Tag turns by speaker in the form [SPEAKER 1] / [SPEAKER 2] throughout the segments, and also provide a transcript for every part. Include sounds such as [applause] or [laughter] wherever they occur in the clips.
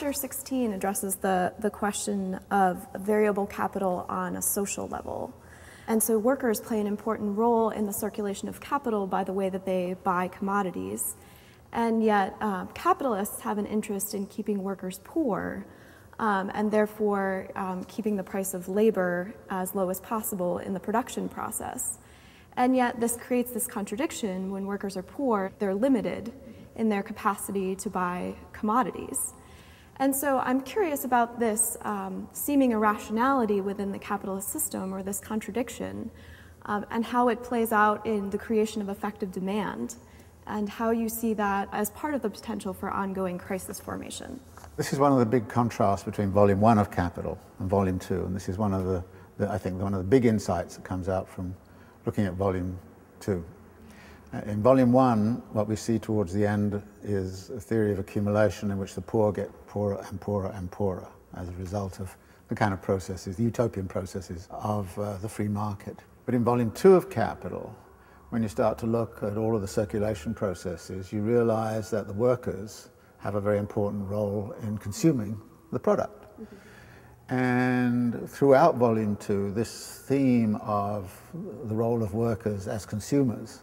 [SPEAKER 1] chapter 16 addresses the, the question of variable capital on a social level. And so workers play an important role in the circulation of capital by the way that they buy commodities. And yet, uh, capitalists have an interest in keeping workers poor um, and therefore um, keeping the price of labor as low as possible in the production process. And yet, this creates this contradiction when workers are poor, they're limited in their capacity to buy commodities. And so I'm curious about this um, seeming irrationality within the capitalist system or this contradiction um, and how it plays out in the creation of effective demand and how you see that as part of the potential for ongoing crisis formation.
[SPEAKER 2] This is one of the big contrasts between volume one of Capital and volume two, and this is one of the, the I think, one of the big insights that comes out from looking at volume two. Uh, in volume one, what we see towards the end is a theory of accumulation in which the poor get poorer and poorer and poorer as a result of the kind of processes, the utopian processes of uh, the free market. But in volume two of Capital, when you start to look at all of the circulation processes, you realize that the workers have a very important role in consuming the product. And throughout volume two, this theme of the role of workers as consumers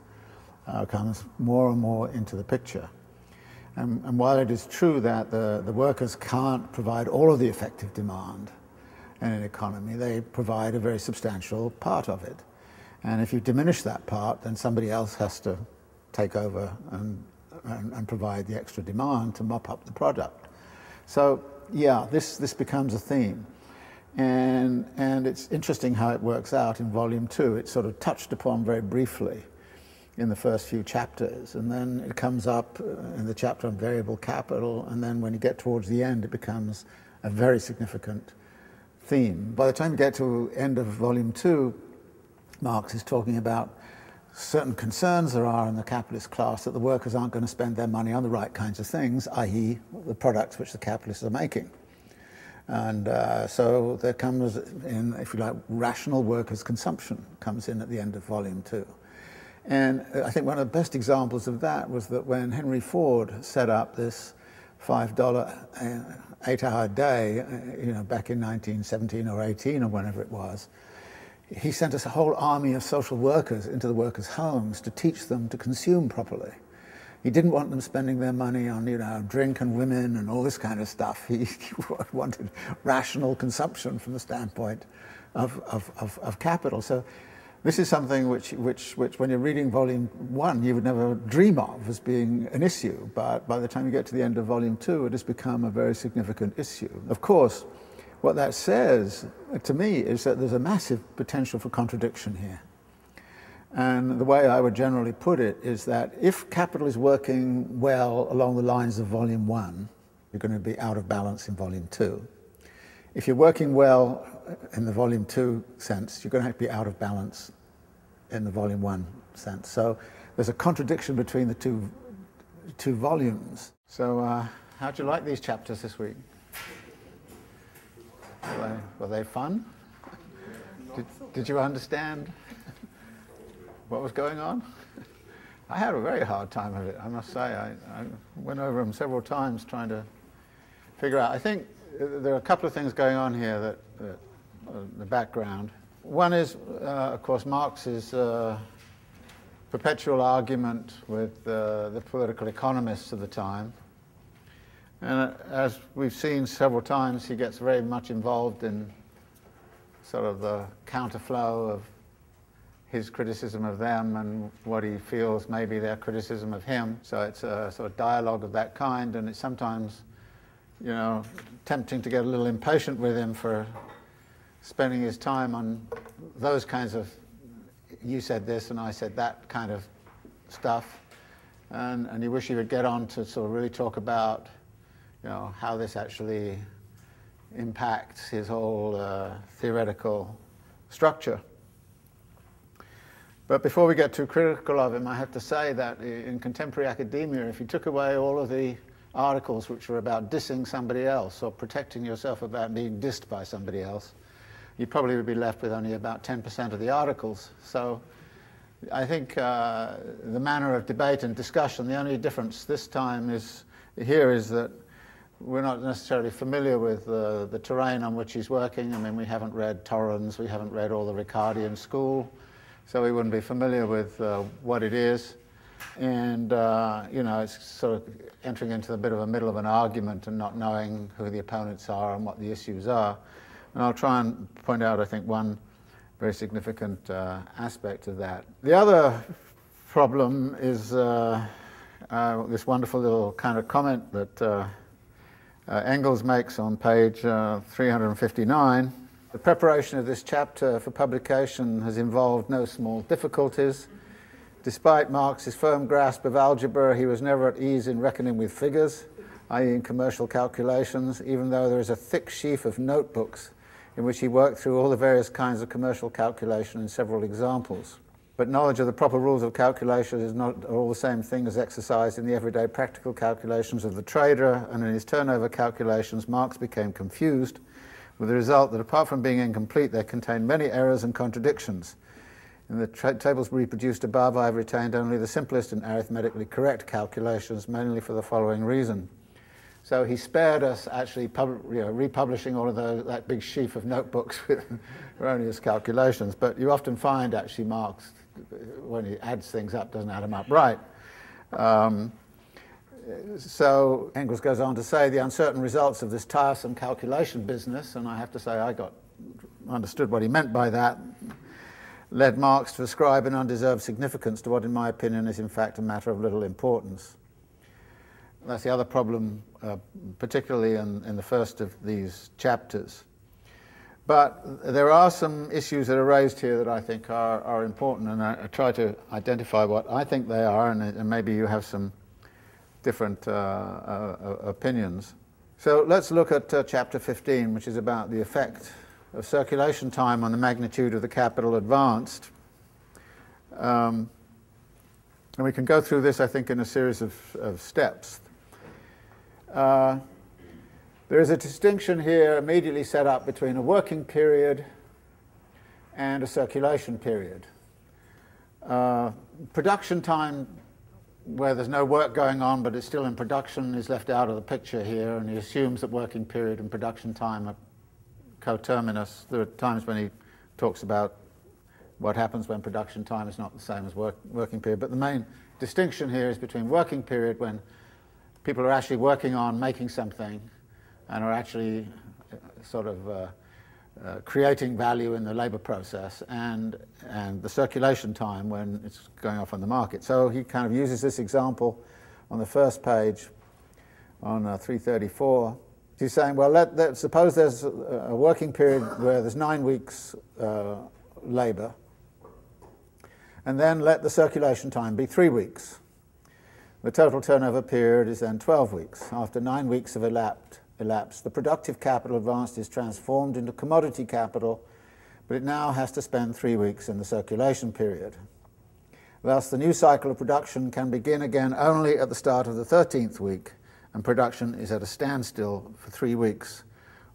[SPEAKER 2] uh, comes more and more into the picture. And, and, while it is true that the, the workers can't provide all of the effective demand in an economy, they provide a very substantial part of it. And if you diminish that part, then somebody else has to take over and, and, and provide the extra demand to mop up the product. So, yeah, this, this becomes a theme. And, and it's interesting how it works out in volume two. It's sort of touched upon very briefly in the first few chapters, and then it comes up in the chapter on variable capital, and then when you get towards the end, it becomes a very significant theme. By the time you get to end of volume two, Marx is talking about certain concerns there are in the capitalist class that the workers aren't going to spend their money on the right kinds of things, i.e., the products which the capitalists are making. And uh, so there comes in, if you like, rational workers' consumption comes in at the end of volume two. And I think one of the best examples of that was that when Henry Ford set up this $5 uh, eight-hour day, uh, you know, back in 1917 or 18 or whenever it was, he sent us a whole army of social workers into the workers' homes to teach them to consume properly. He didn't want them spending their money on, you know, drink and women and all this kind of stuff. He, [laughs] he wanted rational consumption from the standpoint of, of, of, of capital. So this is something which, which, which, when you're reading volume one, you would never dream of as being an issue. But by the time you get to the end of volume two, it has become a very significant issue. Of course, what that says uh, to me is that there's a massive potential for contradiction here. And the way I would generally put it is that if capital is working well along the lines of volume one, you're going to be out of balance in volume two. If you're working well in the volume two sense, you're going to have to be out of balance in the volume one sense. So there's a contradiction between the two, two volumes. So uh, how'd you like these chapters this week? Were they, were they fun? Did, did you understand what was going on? I had a very hard time of it, I must say. I, I went over them several times trying to figure out. I think there are a couple of things going on here that, that uh, the background. One is, uh, of course, Marx's uh, perpetual argument with uh, the political economists of the time. And uh, as we've seen several times, he gets very much involved in sort of the counterflow of his criticism of them and what he feels may be their criticism of him. So it's a sort of dialogue of that kind, and it's sometimes, you know, tempting to get a little impatient with him for spending his time on those kinds of, you said this and I said that kind of stuff. And, and you wish he would get on to sort of really talk about, you know, how this actually impacts his whole uh, theoretical structure. But before we get too critical of him, I have to say that in contemporary academia, if you took away all of the articles which were about dissing somebody else or protecting yourself about being dissed by somebody else, you probably would be left with only about 10% of the articles. So I think uh, the manner of debate and discussion, the only difference this time is here is that we're not necessarily familiar with the terrain on which he's working. I mean, we haven't read Torrens, we haven't read all the Ricardian school, so we wouldn't be familiar with uh, what it is. And, uh, you know, it's sort of entering into the bit of a middle of an argument and not knowing who the opponents are and what the issues are. And I'll try and point out, I think, one very significant uh, aspect of that. The other problem is uh, uh, this wonderful little kind of comment that uh, uh, Engels makes on page uh, 359. The preparation of this chapter for publication has involved no small difficulties. Despite Marx's firm grasp of algebra, he was never at ease in reckoning with figures, i.e., in commercial calculations, even though there is a thick sheaf of notebooks in which he worked through all the various kinds of commercial calculation in several examples. But knowledge of the proper rules of calculation is not all the same thing as exercise in the everyday practical calculations of the trader, and in his turnover calculations, Marx became confused, with the result that apart from being incomplete, they contained many errors and contradictions. In the tables reproduced above, I have retained only the simplest and arithmetically correct calculations, mainly for the following reason. So he spared us actually pub, you know, republishing all of those, that big sheaf of notebooks [laughs] with erroneous calculations. But you often find actually Marx when he adds things up, doesn't add them up right. Um, so Engels goes on to say the uncertain results of this tiresome calculation business, and I have to say I got understood what he meant by that, led Marx to ascribe an undeserved significance to what, in my opinion, is in fact a matter of little importance. That's the other problem, uh, particularly in, in the first of these chapters. But there are some issues that are raised here that I think are, are important, and I, I try to identify what I think they are, and, and maybe you have some different uh, uh, opinions. So let's look at uh, chapter 15, which is about the effect of circulation time on the magnitude of the capital advanced. Um, and we can go through this, I think, in a series of, of steps. Uh, there is a distinction here immediately set up between a working period and a circulation period. Uh, production time, where there's no work going on but it's still in production, is left out of the picture here, and he assumes that working period and production time are coterminous. There are times when he talks about what happens when production time is not the same as work, working period, but the main distinction here is between working period when people are actually working on making something and are actually uh, sort of uh, uh, creating value in the labor process and, and the circulation time when it's going off on the market. So he kind of uses this example on the first page on uh, 334. He's saying, well, let, let, suppose there's a, a, working period where there's nine weeks uh, labor, and then let the circulation time be three weeks. The total turnover period is then 12 weeks. After nine weeks have elapsed, elapsed, the productive capital advanced is transformed into commodity capital, but it now has to spend three weeks in the circulation period. Thus, the new cycle of production can begin again only at the start of the 13th week, and production is at a standstill for three weeks,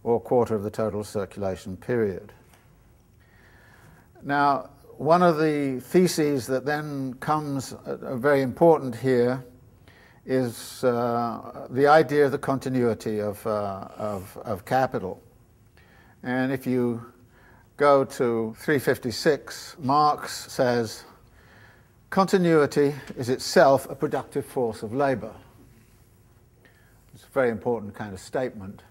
[SPEAKER 2] or a quarter of the total circulation period. Now, one of the theses that then comes uh, very important here is uh, the idea of the continuity of, uh, of, of, capital. And if you go to 356, Marx says, continuity is itself a productive force of labor. It's a very important kind of statement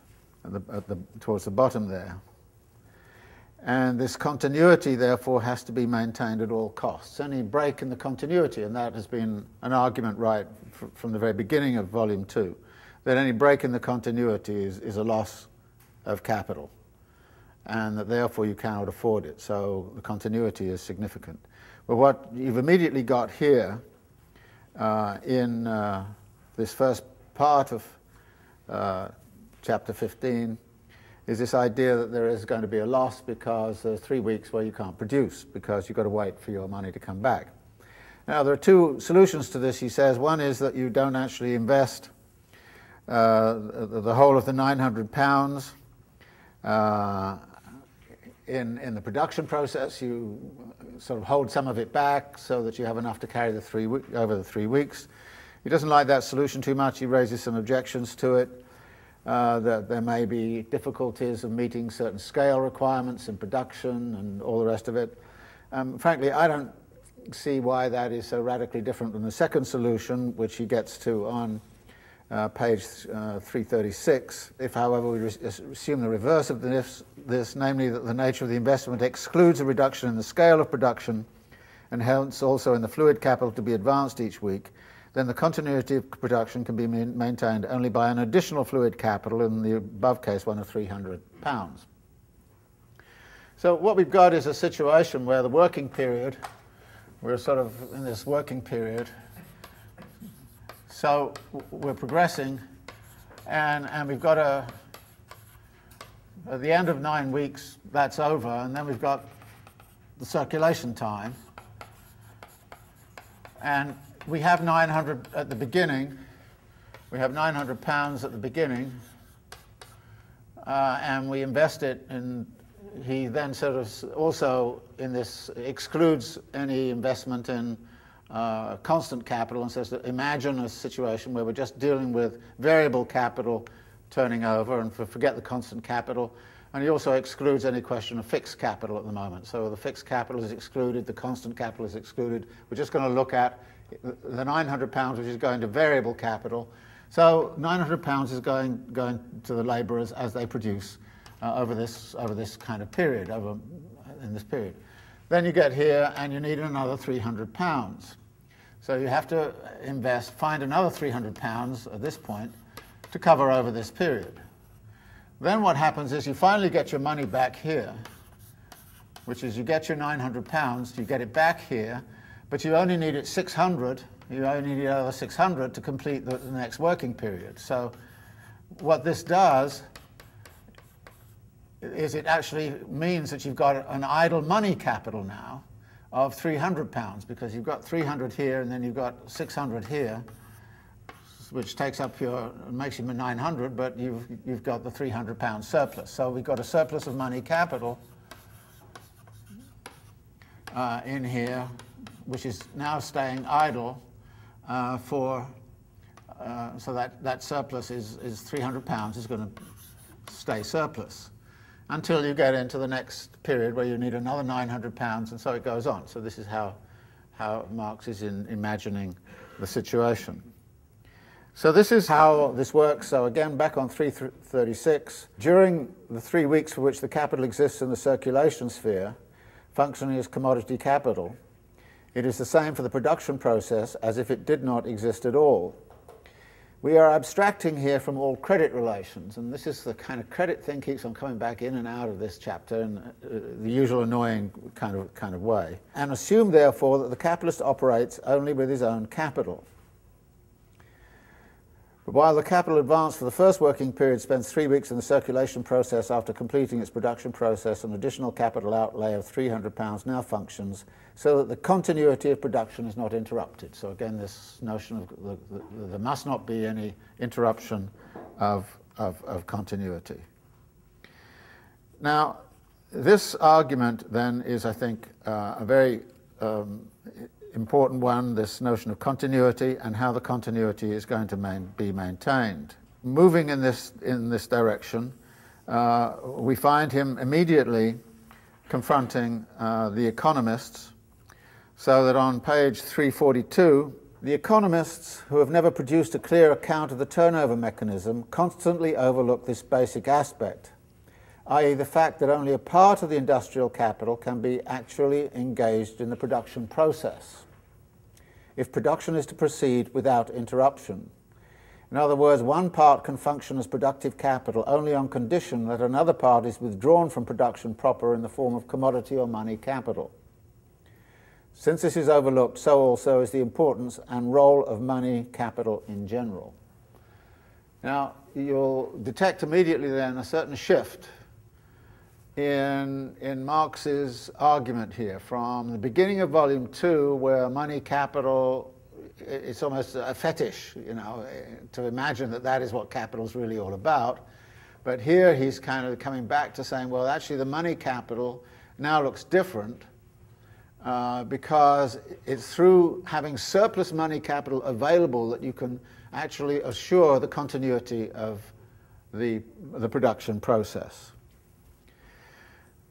[SPEAKER 2] at the, at the, towards the bottom there. And this continuity, therefore, has to be maintained at all costs. Any break in the continuity, and that has been an argument right from the very beginning of Volume 2, that any break in the continuity is, is a loss of capital, and that therefore you cannot afford it. So the continuity is significant. But what you've immediately got here uh, in uh, this first part of uh, chapter 15 is this idea that there is going to be a loss because there's three weeks where you can't produce because you've got to wait for your money to come back. Now, there are two solutions to this, he says. One is that you don't actually invest uh, the whole of the 900 pounds uh, in, in the production process. You sort of hold some of it back so that you have enough to carry the three over the three weeks. He doesn't like that solution too much. He raises some objections to it. uh, that there may be difficulties of meeting certain scale requirements in production and all the rest of it. Um, frankly, I don't see why that is so radically different than the second solution, which he gets to on uh, page uh, 336. If, however, we assume the reverse of this, this, namely that the nature of the investment excludes a reduction in the scale of production and hence also in the fluid capital to be advanced each week, then the continuity of production can be maintained only by an additional fluid capital in the above case one of 300 pounds. So what we've got is a situation where the working period, we're sort of in this working period, so we're progressing and, and we've got a, at the end of nine weeks, that's over, and then we've got the circulation time. And we have 900 at the beginning. We have 900 pounds at the beginning, uh, and we invest it in. He then sort of also in this excludes any investment in uh, constant capital and says that imagine a situation where we're just dealing with variable capital turning over and forget the constant capital. And he also excludes any question of fixed capital at the moment. So the fixed capital is excluded, the constant capital is excluded. We're just going to look at the 900 pounds, which is going to variable capital. So 900 pounds is going, going to the labourers as they produce uh, over, this, over this kind of period, over, in this period. Then you get here and you need another 300 pounds. So you have to invest, find another 300 pounds at this point to cover over this period. Then what happens is you finally get your money back here, which is you get your 900 pounds, you get it back here, but you only need it 600, you only need another 600 to complete the, the next working period. So what this does is it actually means that you've got an idle money capital now of 300 pounds because you've got 300 here and then you've got 600 here, which takes up your, makes you 900, but you've, you've got the 300 pound surplus. So we've got a surplus of money capital uh, in here which is now staying idle uh, for, uh, so that, that surplus is, is 300 pounds is going to stay surplus until you get into the next period where you need another 900 pounds and so it goes on. So this is how, how Marx is in imagining the situation. So this is how this works. So again, back on 336, during the three weeks for which the capital exists in the circulation sphere, functioning as commodity capital, it is the same for the production process as if it did not exist at all. We are abstracting here from all credit relations, and this is the kind of credit thing keeps on coming back in and out of this chapter in uh, the usual annoying kind of, kind of way, and assume therefore that the capitalist operates only with his own capital. But while the capital advance for the first working period spends three weeks in the circulation process after completing its production process, an additional capital outlay of £300 now functions so that the continuity of production is not interrupted. So again, this notion of the, the, the, there must not be any interruption of, of, of continuity. Now, this argument then is, I think, uh, a very um, important one, this notion of continuity and how the continuity is going to main, be maintained. Moving in this, in this direction, uh, we find him immediately confronting uh, the economists, so that on page 342, the economists who have never produced a clear account of the turnover mechanism constantly overlook this basic aspect i.e., the fact that only a part of the industrial capital can be actually engaged in the production process if production is to proceed without interruption. In other words, one part can function as productive capital only on condition that another part is withdrawn from production proper in the form of commodity or money capital. Since this is overlooked, so also is the importance and role of money capital in general. Now, you'll detect immediately then a certain shift in, in Marx's argument here from the beginning of volume two, where money capital, it's almost a fetish, you know, eh, to imagine that that is what capital is really all about. But here he's kind of coming back to saying, well, actually, the money capital now looks different uh, because it's through having surplus money capital available that you can actually assure the continuity of, the, the production process.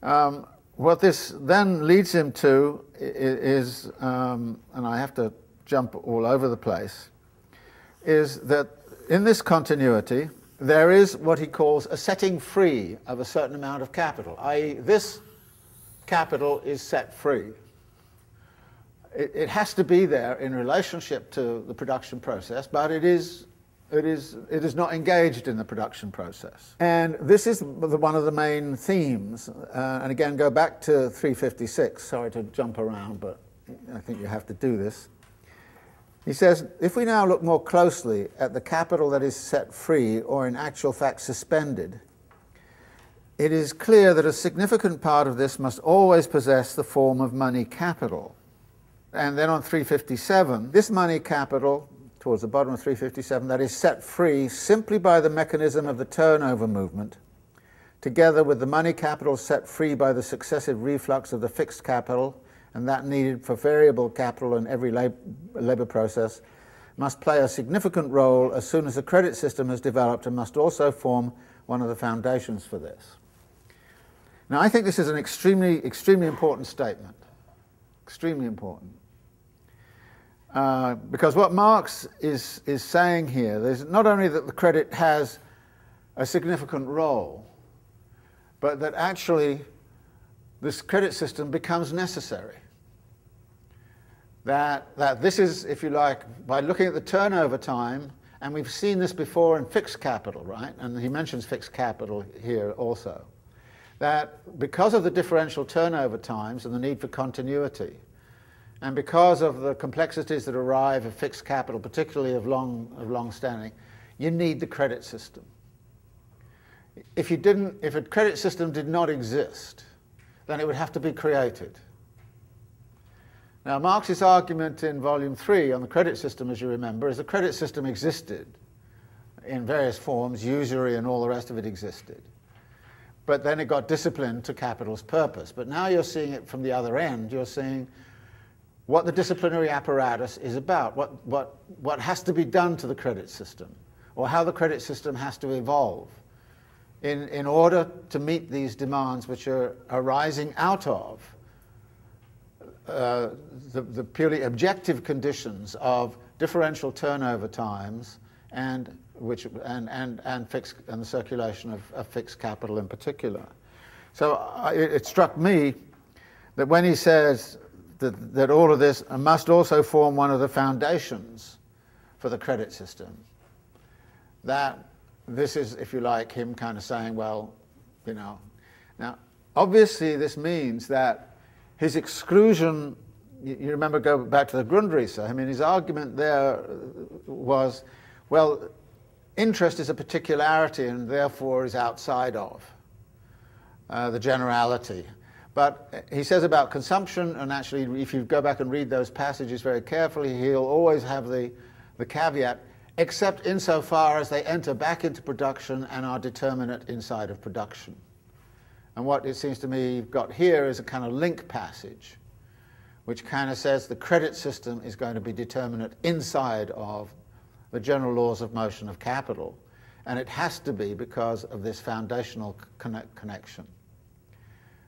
[SPEAKER 2] Um, what this then leads him to is, um, and I have to jump all over the place, is that in this continuity, there is what he calls a setting free of a certain amount of capital, i.e., this capital is set free. It, it, has to be there in relationship to the production process, but it is, it, is, it is not engaged in the production process. And this is the, one of the main themes. Uh, and again, go back to 356. Sorry to jump around, but I think you have to do this. He says, if we now look more closely at the capital that is set free or in actual fact suspended, it is clear that a significant part of this must always possess the form of money capital. And then on 357, this money capital, towards the bottom of 357, that is set free simply by the mechanism of the turnover movement, together with the money capital set free by the successive reflux of the fixed capital and that needed for variable capital in every labour process, must play a significant role as soon as the credit system is developed and must also form one of the foundations for this. Now, I think this is an extremely, extremely important statement. Extremely important. Uh, because what Marx is, is saying here is not only that the credit has a significant role, but that actually this credit system becomes necessary that, that this is, if you like, by looking at the turnover time, and we've seen this before in fixed capital, right? And he mentions fixed capital here also. That because of the differential turnover times and the need for continuity, and because of the complexities that arrive of fixed capital, particularly of long, of long standing, you need the credit system. If you didn't, if a credit system did not exist, then it would have to be created. Now, Marx's argument in Volume 3 on the credit system, as you remember, is the credit system existed in various forms, usury and all the rest of it existed. But then it got disciplined to capital's purpose. But now you're seeing it from the other end. You're seeing what the disciplinary apparatus is about, what, what, what has to be done to the credit system, or how the credit system has to evolve in, in order to meet these demands which are arising out of uh, the, the, purely objective conditions of differential turnover times and which and and and fixed and the circulation of, of fixed capital in particular. So I, it, it, struck me that when he says that, that all of this must also form one of the foundations for the credit system, that this is, if you like, him kind of saying, well, you know, now obviously this means that his exclusion, you remember, go back to the Grundrisse, I mean, his argument there was, well, interest is a particularity and therefore is outside of uh, the generality. But uh, he says about consumption, and actually, if you go back and read those passages very carefully, he'll always have the, the caveat, except insofar as they enter back into production and are determinate inside of production. And what it seems to me you've got here is a kind of link passage, which kind of says the credit system is going to be determinate inside of the general laws of motion of capital. And it has to be because of this foundational connect connection.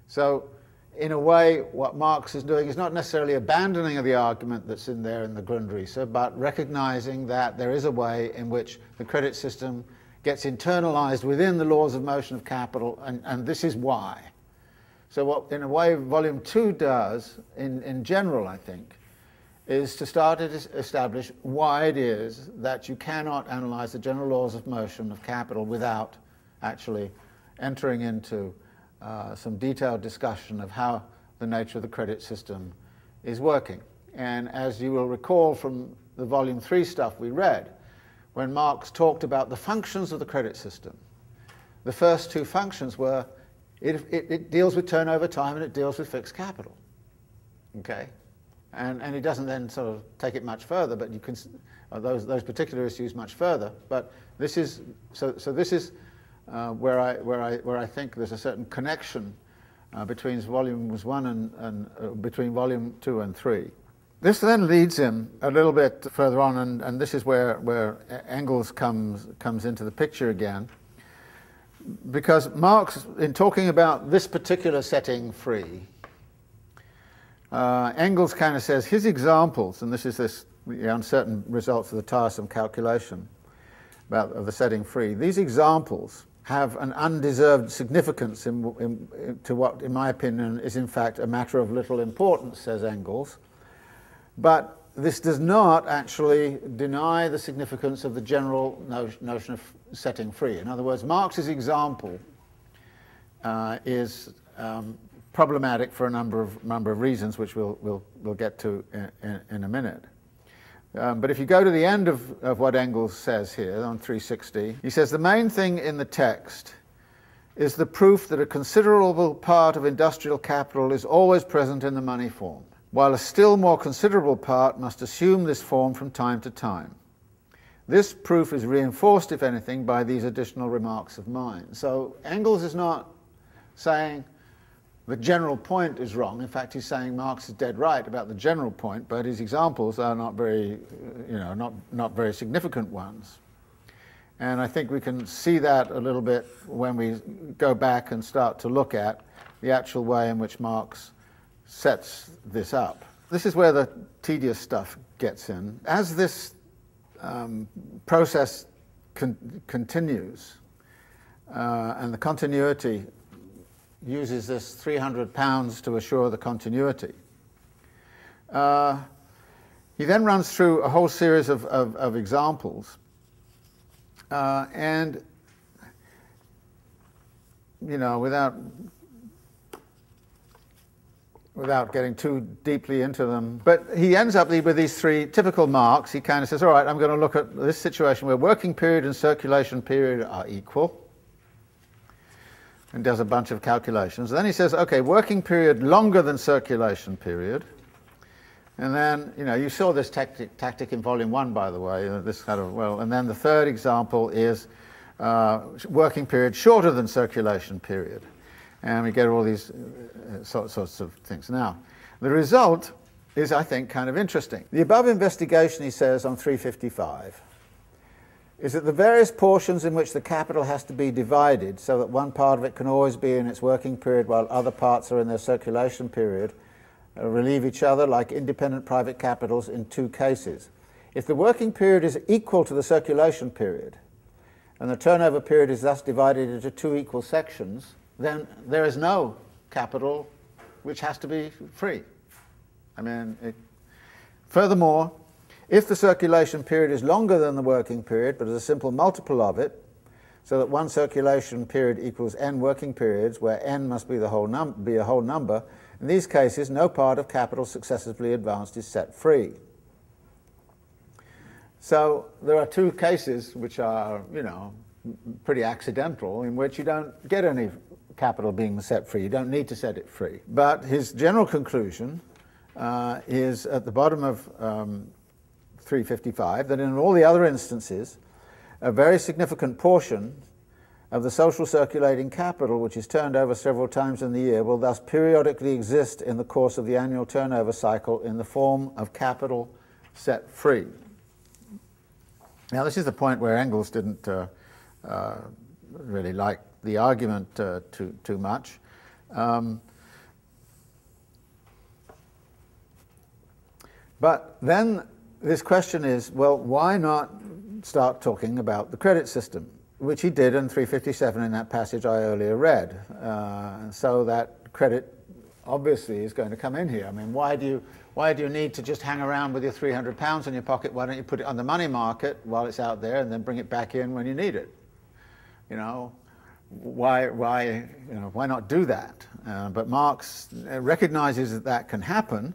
[SPEAKER 2] So, in a way, what Marx is doing is not necessarily abandoning the argument that's in there in the Grundrisse, but recognizing that there is a way in which the credit system gets internalized within the laws of motion of capital, and, and this is why. So what, in a way, Volume 2 does, in, in general, I think, is to start to establish why it is that you cannot analyze the general laws of motion of capital without actually entering into uh, some detailed discussion of how the nature of the credit system is working. And as you will recall from the volume three stuff we read, when Marx talked about the functions of the credit system. The first two functions were it, it, it, deals with turnover time and it deals with fixed capital. Okay? And, and it doesn't then sort of take it much further, but you can, uh, those, those particular issues much further. But this is, so, so this is uh, where, I, where, I, where I think there's a certain connection uh, between volumes one and, and uh, between volume two and three. This then leads him a little bit further on, and, and this is where, where Engels comes, comes into the picture again. because Marx, in talking about this particular setting free, uh, Engels kind of says his examples, and this is this the uncertain results of the tiresome calculation about of the setting free. These examples have an undeserved significance in, in, in, to what, in my opinion, is in fact a matter of little importance, says Engels. But this does not actually deny the significance of the general no notion of setting free. In other words, Marx's example uh, is um, problematic for a number of, number of reasons, which we'll, we'll, we'll get to in, in, in a minute. Um, but if you go to the end of, of what Engels says here on 360, he says the main thing in the text is the proof that a considerable part of industrial capital is always present in the money form, while a still more considerable part must assume this form from time to time. This proof is reinforced, if anything, by these additional remarks of mine. So Engels is not saying the general point is wrong. In fact, he's saying Marx is dead right about the general point, but his examples are not very, you know, not, not very significant ones. And I think we can see that a little bit when we go back and start to look at the actual way in which Marx sets this up. This is where the tedious stuff gets in. As this um, process con continues, uh, and the continuity uses this 300 pounds to assure the continuity. Uh, he then runs through a whole series of, of, of examples. Uh, and, you know, without, without getting too deeply into them, but he ends up with these three typical marks. He kind of says, all right, I'm going to look at this situation where working period and circulation period are equal and does a bunch of calculations. Then he says, okay, working period longer than circulation period. And then, you know, you saw this tactic, tactic in volume one, by the way, uh, this kind of, well, and then the third example is uh, working period shorter than circulation period. And we get all these uh, sorts of things. Now, the result is, I think, kind of interesting. The above investigation, he says, on 355, is that the various portions in which the capital has to be divided so that one part of it can always be in its working period while other parts are in their circulation period uh, relieve each other like independent private capitals in two cases. If the working period is equal to the circulation period and the turnover period is thus divided into two equal sections, then there is no capital which has to be free. I mean, it, furthermore, if the circulation period is longer than the working period, but is a simple multiple of it, so that one circulation period equals n working periods, where n must be, the whole num- be a whole number, in these cases, no part of capital successively advanced is set free. So there are two cases which are, you know, pretty accidental, in which you don't get any capital being set free. You don't need to set it free. But his general conclusion uh, is at the bottom of um, 355 that in all the other instances, a very significant portion of the social circulating capital, which is turned over several times in the year, will thus periodically exist in the course of the annual turnover cycle in the form of capital set free. Now, this is the point where Engels didn't uh, uh, really like the argument uh, too, too much. Um, but then this question is, well, why not start talking about the credit system, which he did in 357 in that passage I earlier read. Uh, so that credit obviously is going to come in here. I mean, why do you why do you need to just hang around with your 300 pounds in your pocket? Why don't you put it on the money market while it's out there and then bring it back in when you need it? You know, why why you know why not do that? Uh, but Marx recognizes that that can happen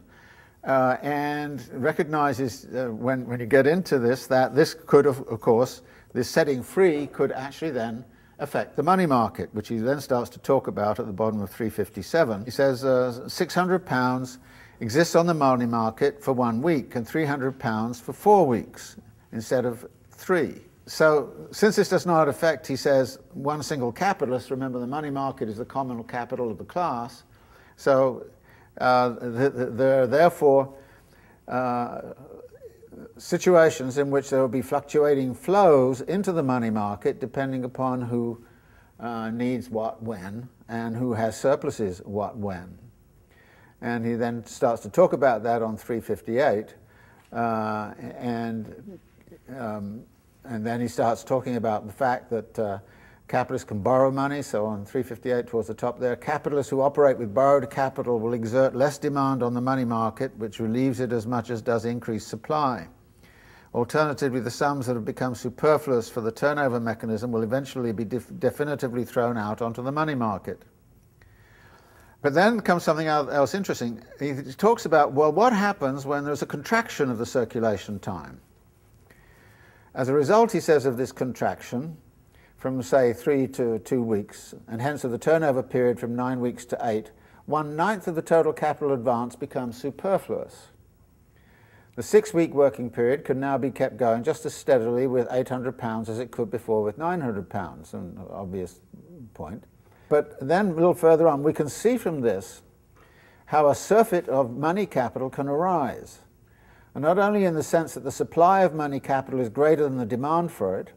[SPEAKER 2] uh, and recognizes uh, when, when you get into this that this could, of, of, course, this setting free could actually then affect the money market, which he then starts to talk about at the bottom of 357. He says uh, 600 pounds exists on the money market for one week and 300 pounds for four weeks instead of three. So, since this does not affect, he says, one single capitalist, remember the money market is the common capital of the class, so uh, there are therefore uh, situations in which there will be fluctuating flows into the money market depending upon who uh, needs what when and who has surpluses what when. And he then starts to talk about that on 358 uh, and, um, and then he starts talking about the fact that uh, capitalists can borrow money, so on 358 towards the top there, capitalists who operate with borrowed capital will exert less demand on the money market, which relieves it as much as does increased supply. Alternatively, the sums that have become superfluous for the turnover mechanism will eventually be def definitively thrown out onto the money market. But then comes something else interesting. He talks about, well, what happens when there's a contraction of the circulation time? As a result, he says, of this contraction, from say three to two weeks, and hence of the turnover period from nine weeks to eight, one ninth of the total capital advance becomes superfluous. The six week working period can now be kept going just as steadily with £800 as it could before with £900, an obvious point. But then a little further on, we can see from this how a surfeit of money capital can arise. And not only in the sense that the supply of money capital is greater than the demand for it,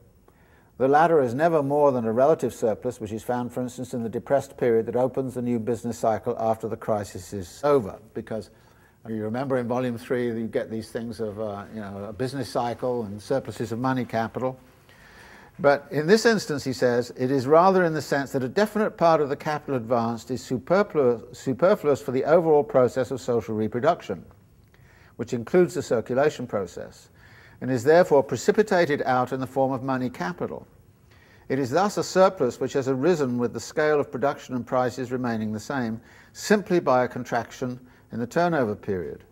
[SPEAKER 2] the latter is never more than a relative surplus, which is found, for instance, in the depressed period that opens the new business cycle after the crisis is over. Because you remember in volume three, you get these things of uh, you know, a business cycle and surpluses of money capital. But in this instance, he says, it is rather in the sense that a definite part of the capital advanced is superfluous, superfluous for the overall process of social reproduction, which includes the circulation process, and is therefore precipitated out in the form of money capital. It is thus a surplus which has arisen with the scale of production and prices remaining the same, simply by a contraction in the turnover period.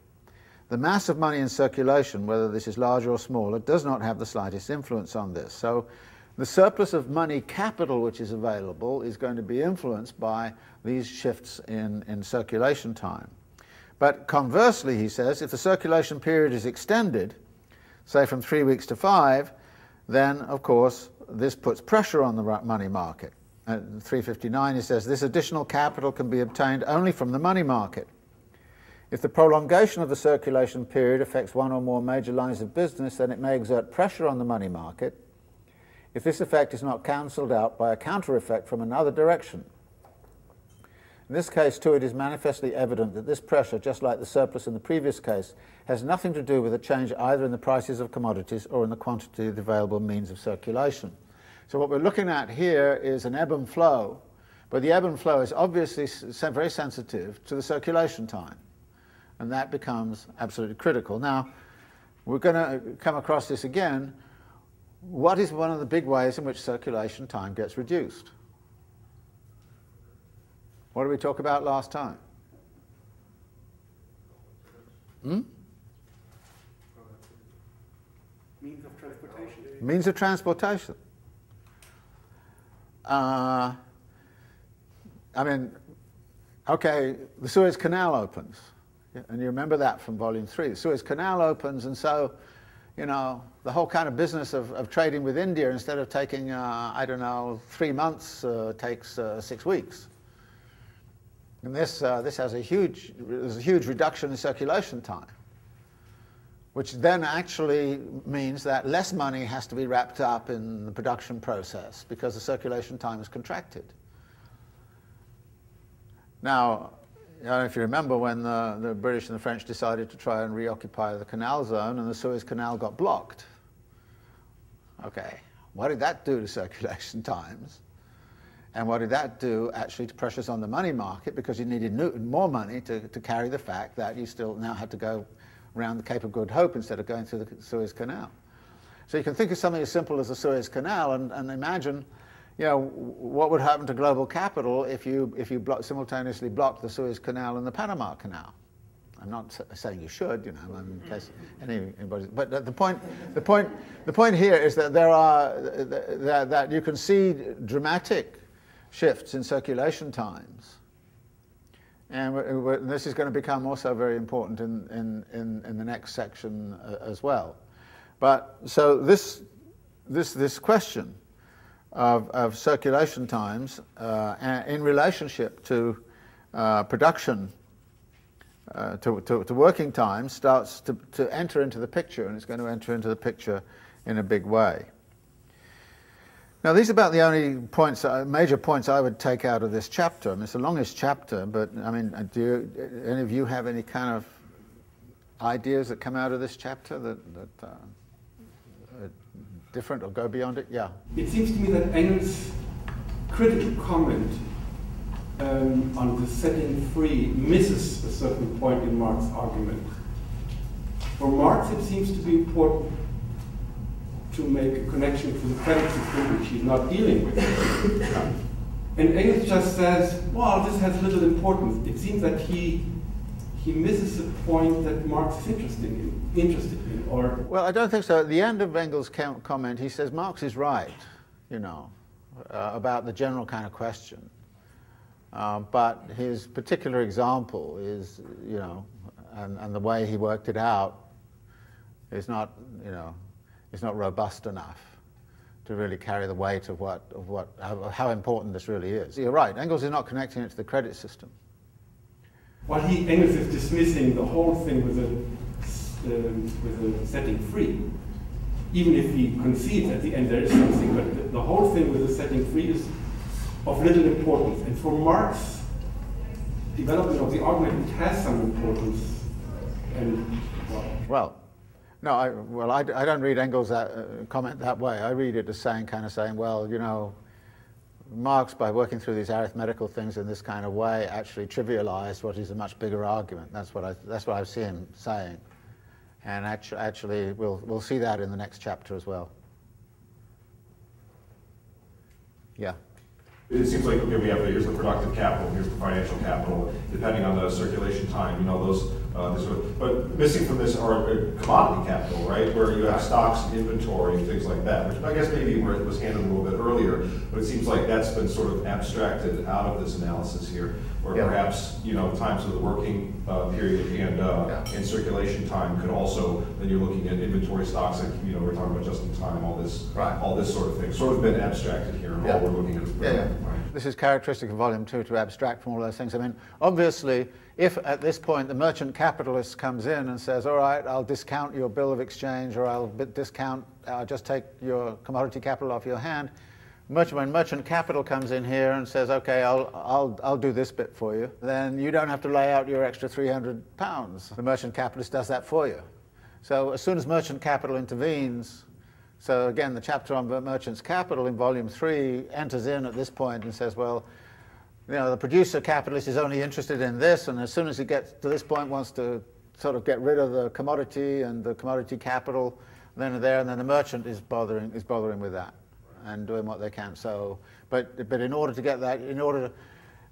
[SPEAKER 2] The mass of money in circulation, whether this is larger or smaller, does not have the slightest influence on this. So the surplus of money capital which is available is going to be influenced by these shifts in, in circulation time. But conversely, he says, if the circulation period is extended, say from three weeks to five, then of course this puts pressure on the money market. Uh, At 359 he says this additional capital can be obtained only from the money market. If the prolongation of the circulation period affects one or more major lines of business, then it may exert pressure on the money market if this effect is not cancelled out by a counter effect from another direction. In this case, too, it is manifestly evident that this pressure, just like the surplus in the previous case, has nothing to do with a change either in the prices of commodities or in the quantity of the available means of circulation. So what we're looking at here is an ebb and flow, but the ebb and flow is obviously very sensitive to the circulation time, and that becomes absolutely critical. Now, we're going to come across this again what is one of the big ways in which circulation time gets reduced? What did we talk about last time? Hmm?
[SPEAKER 3] Means of transportation.
[SPEAKER 2] Means of transportation. Uh, I mean, okay, the Suez Canal opens. And you remember that from volume three. The Suez Canal opens, and so you know, the whole kind of business of, of trading with India, instead of taking, uh, I don't know, three months, uh, takes uh, six weeks. And this, uh, this has a huge, there's a huge reduction in circulation time, which then actually means that less money has to be wrapped up in the production process because the circulation time is contracted. Now, I don't know if you remember when the, the, British and the French decided to try and reoccupy the canal zone and the Suez Canal got blocked. Okay, what did that do to [laughs] circulation times? And what did that do actually to pressures on the money market because you needed more money to, to carry the fact that you still now had to go around the Cape of Good Hope instead of going through the Suez Canal. So you can think of something as simple as the Suez Canal and, and imagine you know, what would happen to global capital if you, if you block, simultaneously blocked the Suez Canal and the Panama Canal? I'm not saying you should, you know, in mm-hmm. case anybody. But the point, the point, the point here is that there are that, that you can see dramatic shifts in circulation times, and this is going to become also very important in in in, in the next section uh, as well. But so this this this question of, of circulation times uh, in relationship to uh, production, uh, to, to, to, working time, starts to, to enter into the picture, and it's going to enter into the picture in a big way. Now, these are about the only points, uh, major points I would take out of this chapter. I mean, it's the longest chapter, but I mean, uh, do you, any of you have any kind of ideas that come out of this chapter that, that uh, are different or go beyond it? Yeah.
[SPEAKER 3] It seems to me that Engels' critical comment um, on the setting free misses a certain point in Marx's argument. For Marx, it seems to be important to make a connection to the credit system, which he's not dealing with. and Engels just says, well, this has little importance. It seems that he he misses a point that Marx is interested in, interested in, or
[SPEAKER 2] well, I don't think so. At the end of Engels' comment, he says Marx is right, you know, uh, about the general kind of question. Uh, but his particular example is, you know, and, and the way he worked it out is not, you know, is not robust enough to really carry the weight of what, of what, how, how important this really is. You're right. Engels is not connecting it to the credit system.
[SPEAKER 3] Well, he Engels is dismissing the whole thing with a, uh, with a setting free. Even if he concedes at the end there is something, but the, the whole thing with the setting free is of little importance. And for Marx, development of the argument it has some importance. And
[SPEAKER 2] well, well no, I, well, I, I don't read Engels' that, uh, comment that way. I read it as saying, kind of saying, well, you know, Marx, by working through these arithmetical things in this kind of way, actually trivialized what is a much bigger argument. That's what I, that's what I see him saying. And actu actually, we'll, we'll see that in the next chapter as well. Yeah
[SPEAKER 4] it seems like okay, we have here's the productive capital, here's the financial capital, depending on the circulation time, you know, those, uh, of, but missing from this are uh, commodity capital, right, where you have stocks, inventory, and things like that, which I guess maybe where it was handled a little bit earlier, but it seems like that's been sort of abstracted out of this analysis here, or yeah. perhaps, you know, times of the working uh, period and, uh, yeah. and circulation time could also, then you're looking at inventory stocks, like, you know, we're talking about just in time, all this, right. all this sort of thing, sort of been abstracted here, and yeah. all we're looking at is
[SPEAKER 2] yeah, this is characteristic of volume two to abstract from all those things. I mean, obviously, if at this point the merchant capitalist comes in and says, all right, I'll discount your bill of exchange or I'll discount, I'll just take your commodity capital off your hand, merchant, when merchant capital comes in here and says, okay, I'll, I'll, I'll do this bit for you, then you don't have to lay out your extra 300 pounds. The merchant capitalist does that for you. So as soon as merchant capital intervenes, so again, the chapter on merchant's capital in volume three enters in at this point and says, well, you know, the producer capitalist is only interested in this, and as soon as he gets to this point, wants to sort of get rid of the commodity and the commodity capital, then and there, and then the merchant is bothering is bothering with that and doing what they can. So, but but in order to get that, in order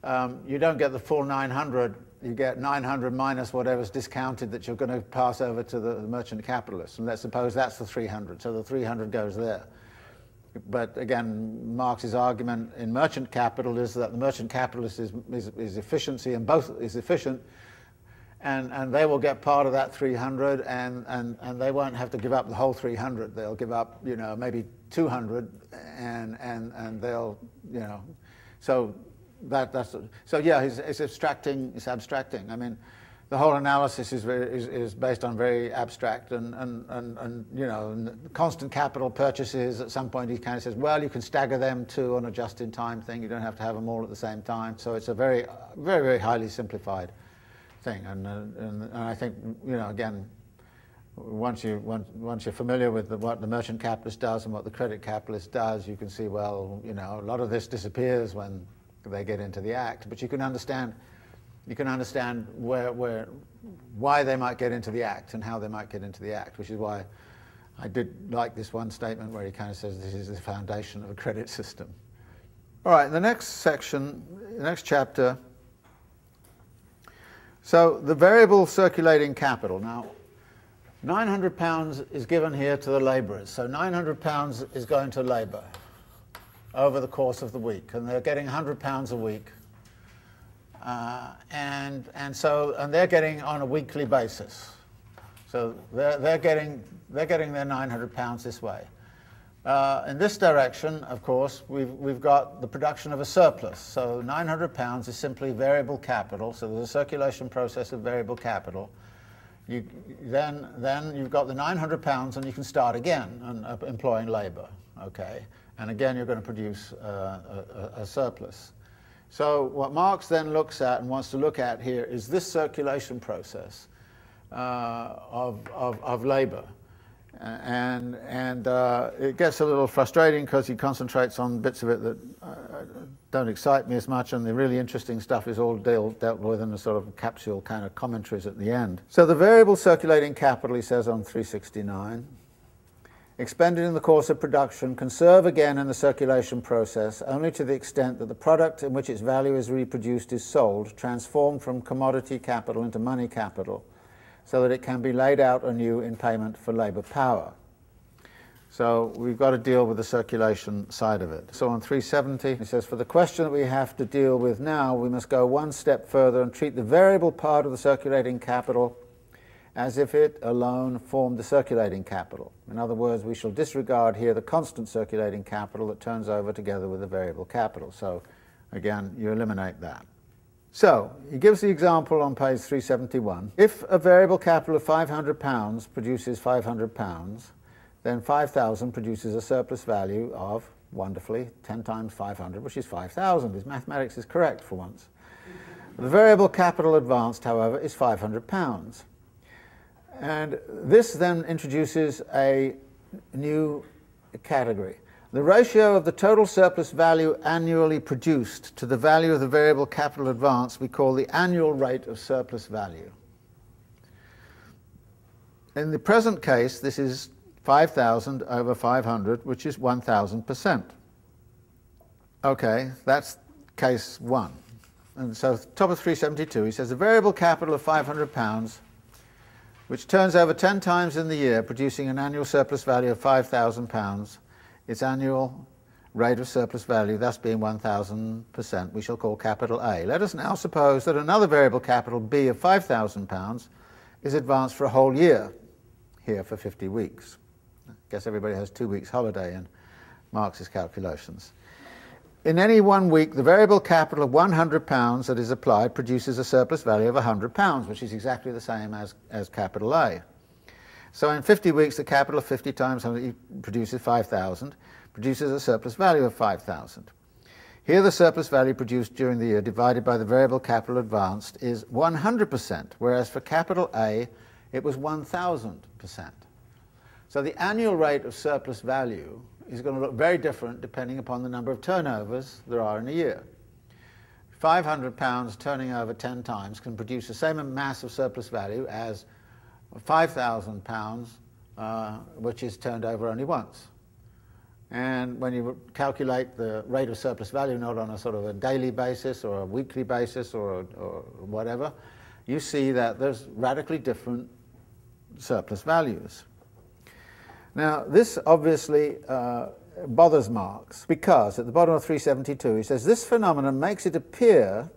[SPEAKER 2] um, you don't get the full 900. You get 900 minus whatever's discounted that you're going to pass over to the, the merchant capitalist. And let's suppose that's the 300. So the 300 goes there. But again, Marx's argument in merchant capital is that the merchant capitalist is, is, is efficiency and both is efficient, and, and they will get part of that 300 and, and, and they won't have to give up the whole 300. They'll give up, you know, maybe 200 and, and, and they'll, you know, so that, that's, so yeah, it's, it's abstracting, it's abstracting. I mean, the whole analysis is, very, is, is based on very abstract and, and, and, and you know, constant capital purchases. At some point, he kind of says, well, you can stagger them to an just-in-time thing. You don't have to have them all at the same time. So it's a very, very, very highly simplified thing. And, and, and I think, you know, again, once, you, once, once you're familiar with the, what the merchant capitalist does and what the credit capitalist does, you can see, well, you know, a lot of this disappears when they get into the act. But you can understand, you can understand where, where, why they might get into the act and how they might get into the act, which is why I did like this one statement where he kind of says this is the foundation of a credit system. All right, the next section, the next chapter. So the variable circulating capital. Now, 900 pounds is given here to the labourers. So 900 pounds is going to labour over the course of the week, and they're getting 100 pounds a week. Uh, and, and so, and they're getting on a weekly basis. So they're, they're, getting, they're getting their 900 pounds this way. Uh, in this direction, of course, we've, we've got the production of a surplus. So 900 pounds is simply variable capital. So there's a circulation process of variable capital. You, then, then you've got the 900 pounds and you can start again and, uh, employing labor, okay? And again, you're going to produce uh, a, a, surplus. So what Marx then looks at and wants to look at here is this circulation process uh, of, of, of labor and and uh, it gets a little frustrating because he concentrates on bits of it that uh, don't excite me as much, and the really interesting stuff is all deal, dealt with in a sort of capsule kind of commentaries at the end. So the variable circulating capital, he says on 369, expended in the course of production, can serve again in the circulation process only to the extent that the product in which its value is reproduced is sold, transformed from commodity capital into money capital so that it can be laid out anew in payment for labour power. So we've got to deal with the circulation side of it. So on 370, he says, for the question that we have to deal with now, we must go one step further and treat the variable part of the circulating capital as if it alone formed the circulating capital. In other words, we shall disregard here the constant circulating capital that turns over together with the variable capital. So again, you eliminate that. So, he gives the example on page 371. If a variable capital of £500 produces £500, then 5,000 produces a surplus value of, wonderfully, 10 times 500, which is 5,000. His mathematics is correct for once. The variable capital advanced, however, is £500. And this then introduces a new category. The ratio of the total surplus value annually produced to the value of the variable capital advance we call the annual rate of surplus value. In the present case, this is 5,000 over 500, which is 1,000%. Okay, that's case one. And so top of 372, he says a variable capital of 500 pounds, which turns over 10 times in the year, producing an annual surplus value of 5,000 pounds, its annual rate of surplus value thus being 1,000%, we shall call capital A. Let us now suppose that another variable capital B of £5,000 is advanced for a whole year, here for 50 weeks. Guess everybody has two weeks holiday in Marx's calculations. In any one week, the variable capital of £100 that is applied produces a surplus value of £100, which is exactly the same as, as capital A. So in 50 weeks, the capital of 50 times 100 produces 5,000, produces a surplus value of 5,000. Here the surplus value produced during the year divided by the variable capital advanced is 100%, whereas for capital A it was 1,000%. So the annual rate of surplus value is going to look very different depending upon the number of turnovers there are in a year. 500 pounds turning over 10 times can produce the same mass of surplus value as 5,000 pounds, uh, which is turned over only once. And when you calculate the rate of surplus value, not on a sort of a daily basis or a weekly basis or, or whatever, you see that there's radically different surplus values. Now, this obviously uh, bothers Marx because at the bottom of 372 he says this phenomenon makes it appear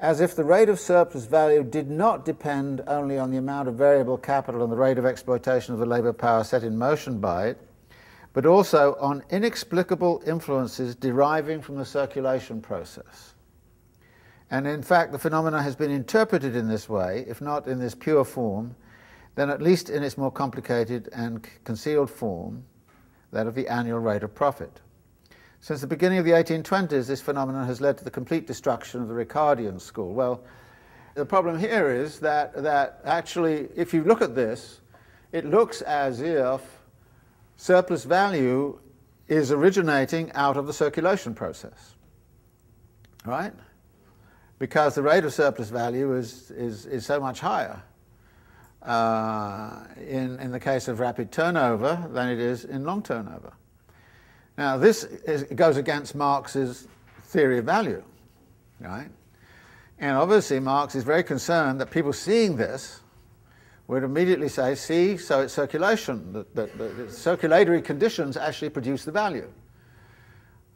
[SPEAKER 2] as if the rate of surplus value did not depend only on the amount of variable capital and the rate of exploitation of the labour power set in motion by it, but also on inexplicable influences deriving from the circulation process. And in fact, the phenomenon has been interpreted in this way, if not in this pure form, then at least in its more complicated and concealed form, that of the annual rate of profit. Since the beginning of the 1820s, this phenomenon has led to the complete destruction of the Ricardian school. Well, the problem here is that, that actually, if you look at this, it looks as if surplus value is originating out of the circulation process, right? Because the rate of surplus value is, is, is so much higher uh, in, in the case of rapid turnover than it is in long turnover. Now, this is, goes against Marx's theory of value, right? And obviously, Marx is very concerned that people seeing this would immediately say, see, so it's circulation, that, that, that circulatory conditions actually produce the value.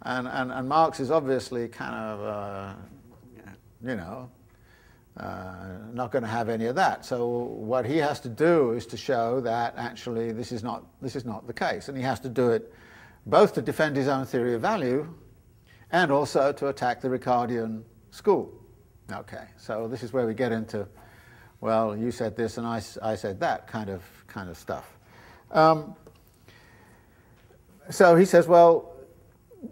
[SPEAKER 2] And, and, and Marx is obviously kind of, uh, you know, uh, not going to have any of that. So what he has to do is to show that actually this is not, this is not the case. And he has to do it both to defend his own theory of value and also to attack the Ricardian school. Okay, so this is where we get into, well, you said this and I, I said that kind of, kind of stuff. Um, so he says, well,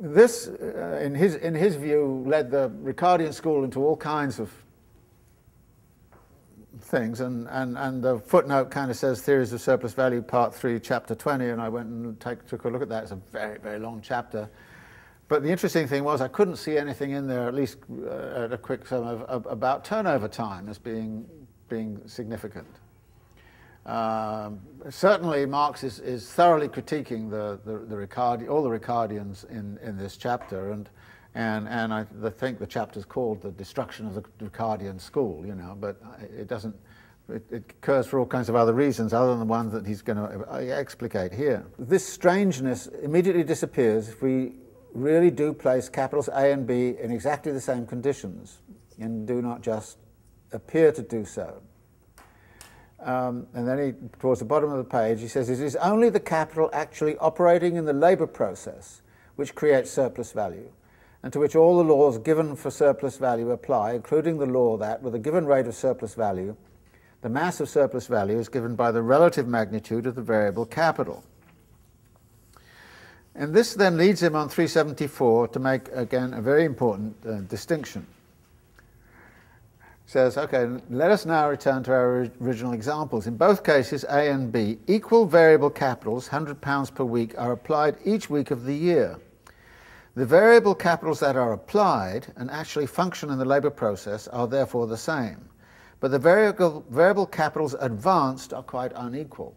[SPEAKER 2] this, uh, in, his, in his view, led the Ricardian school into all kinds of things, and, and, and the footnote kind of says Theories of Surplus Value, Part 3, Chapter 20, and I went and take, took a look at that. It's a very, very long chapter. But the interesting thing was I couldn't see anything in there, at least uh, at a quick sum, of, of, about turnover time as being, being significant. Um, certainly, Marx is, is thoroughly critiquing the, the, the Ricardi, all the Ricardians in, in this chapter, and, and, and I think the chapter is called The Destruction of the Ricardian School, you know, but it doesn't, it, it, occurs for all kinds of other reasons other than the ones that he's going to uh, explicate here. This strangeness immediately disappears if we really do place capitals A and B in exactly the same conditions and do not just appear to do so. Um, and then he, towards the bottom of the page, he says, It is only the capital actually operating in the labour process which creates surplus value, and to which all the laws given for surplus value apply, including the law that, with a given rate of surplus value, the mass of surplus value is given by the relative magnitude of the variable capital. And this then leads him on 374 to make, again, a very important uh, distinction says, okay, let us now return to our original examples. In both cases, A and B, equal variable capitals, £100 per week, are applied each week of the year. The variable capitals that are applied and actually function in the labour process are therefore the same. But the variable, variable capitals advanced are quite unequal.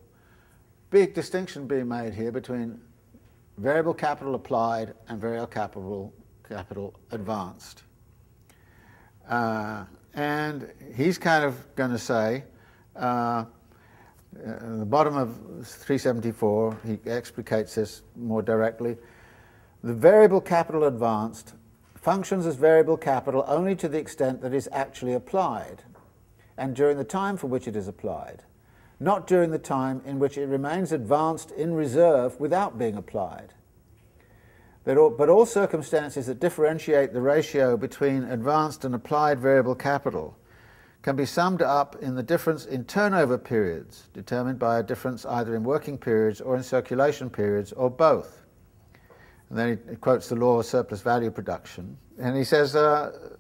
[SPEAKER 2] Big distinction being made here between variable capital applied and variable capital, capital advanced. Uh, and he's kind of going to say, uh, at the bottom of 374, he explicates this more directly. The variable capital advanced functions as variable capital only to the extent that it is actually applied, and during the time for which it is applied, not during the time in which it remains advanced in reserve without being applied but all circumstances that differentiate the ratio between advanced and applied variable capital can be summed up in the difference in turnover periods, determined by a difference either in working periods or in circulation periods, or both. And then he quotes the law of surplus value production. And he says, uh,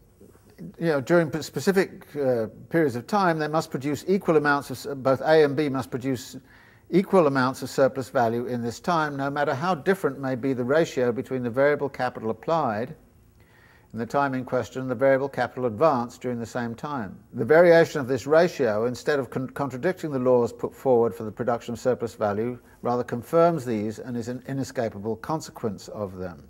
[SPEAKER 2] you know, during specific uh, periods of time, they must produce equal amounts of, both A and B must produce equal amounts of surplus value in this time, no matter how different may be the ratio between the variable capital applied in the time in question the variable capital advanced during the same time. The variation of this ratio, instead of con contradicting the laws put forward for the production of surplus value, rather confirms these and is an inescapable consequence of them.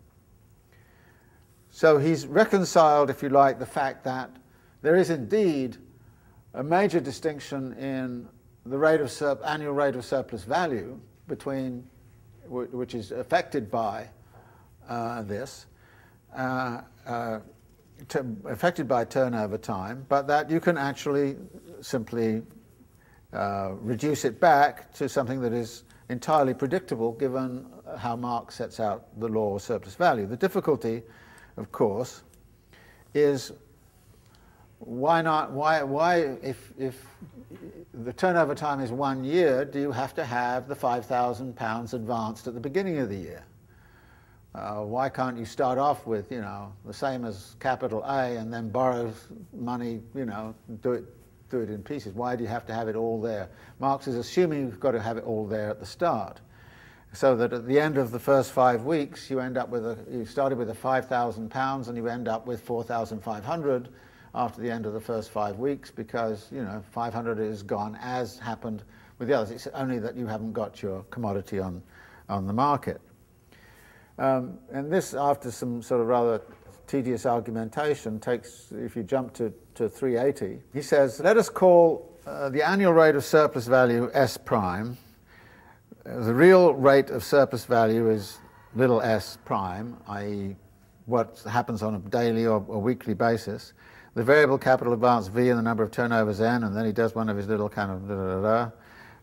[SPEAKER 2] So he's reconciled, if you like, the fact that there is indeed a major distinction in the rate of annual rate of surplus value between which is affected by uh, this, uh, uh, affected by turnover time, but that you can actually simply uh, reduce it back to something that is entirely predictable given how Marx sets out the law of surplus value. The difficulty, of course, is why not, why, why if, if the turnover time is one year, do you have to have the £5,000 advanced at the beginning of the year? Uh, why can't you start off with, you know, the same as capital A and then borrow money, you know, do it, do it in pieces? Why do you have to have it all there? Marx is assuming you've got to have it all there at the start. So that at the end of the first five weeks, you end up with a, you started with a £5,000 and you end up with 4,500 after the end of the first five weeks because, you know, 500 is gone as happened with the others. It's only that you haven't got your commodity on, on the market. Um, and this, after some sort of rather tedious argumentation, takes, if you jump to, to 380, he says, let us call uh, the annual rate of surplus value S prime. The real rate of surplus value is little s prime, i.e. what happens on a daily or, or weekly basis the variable capital advance V and the number of turnovers N, and then he does one of his little kind of da, da, da,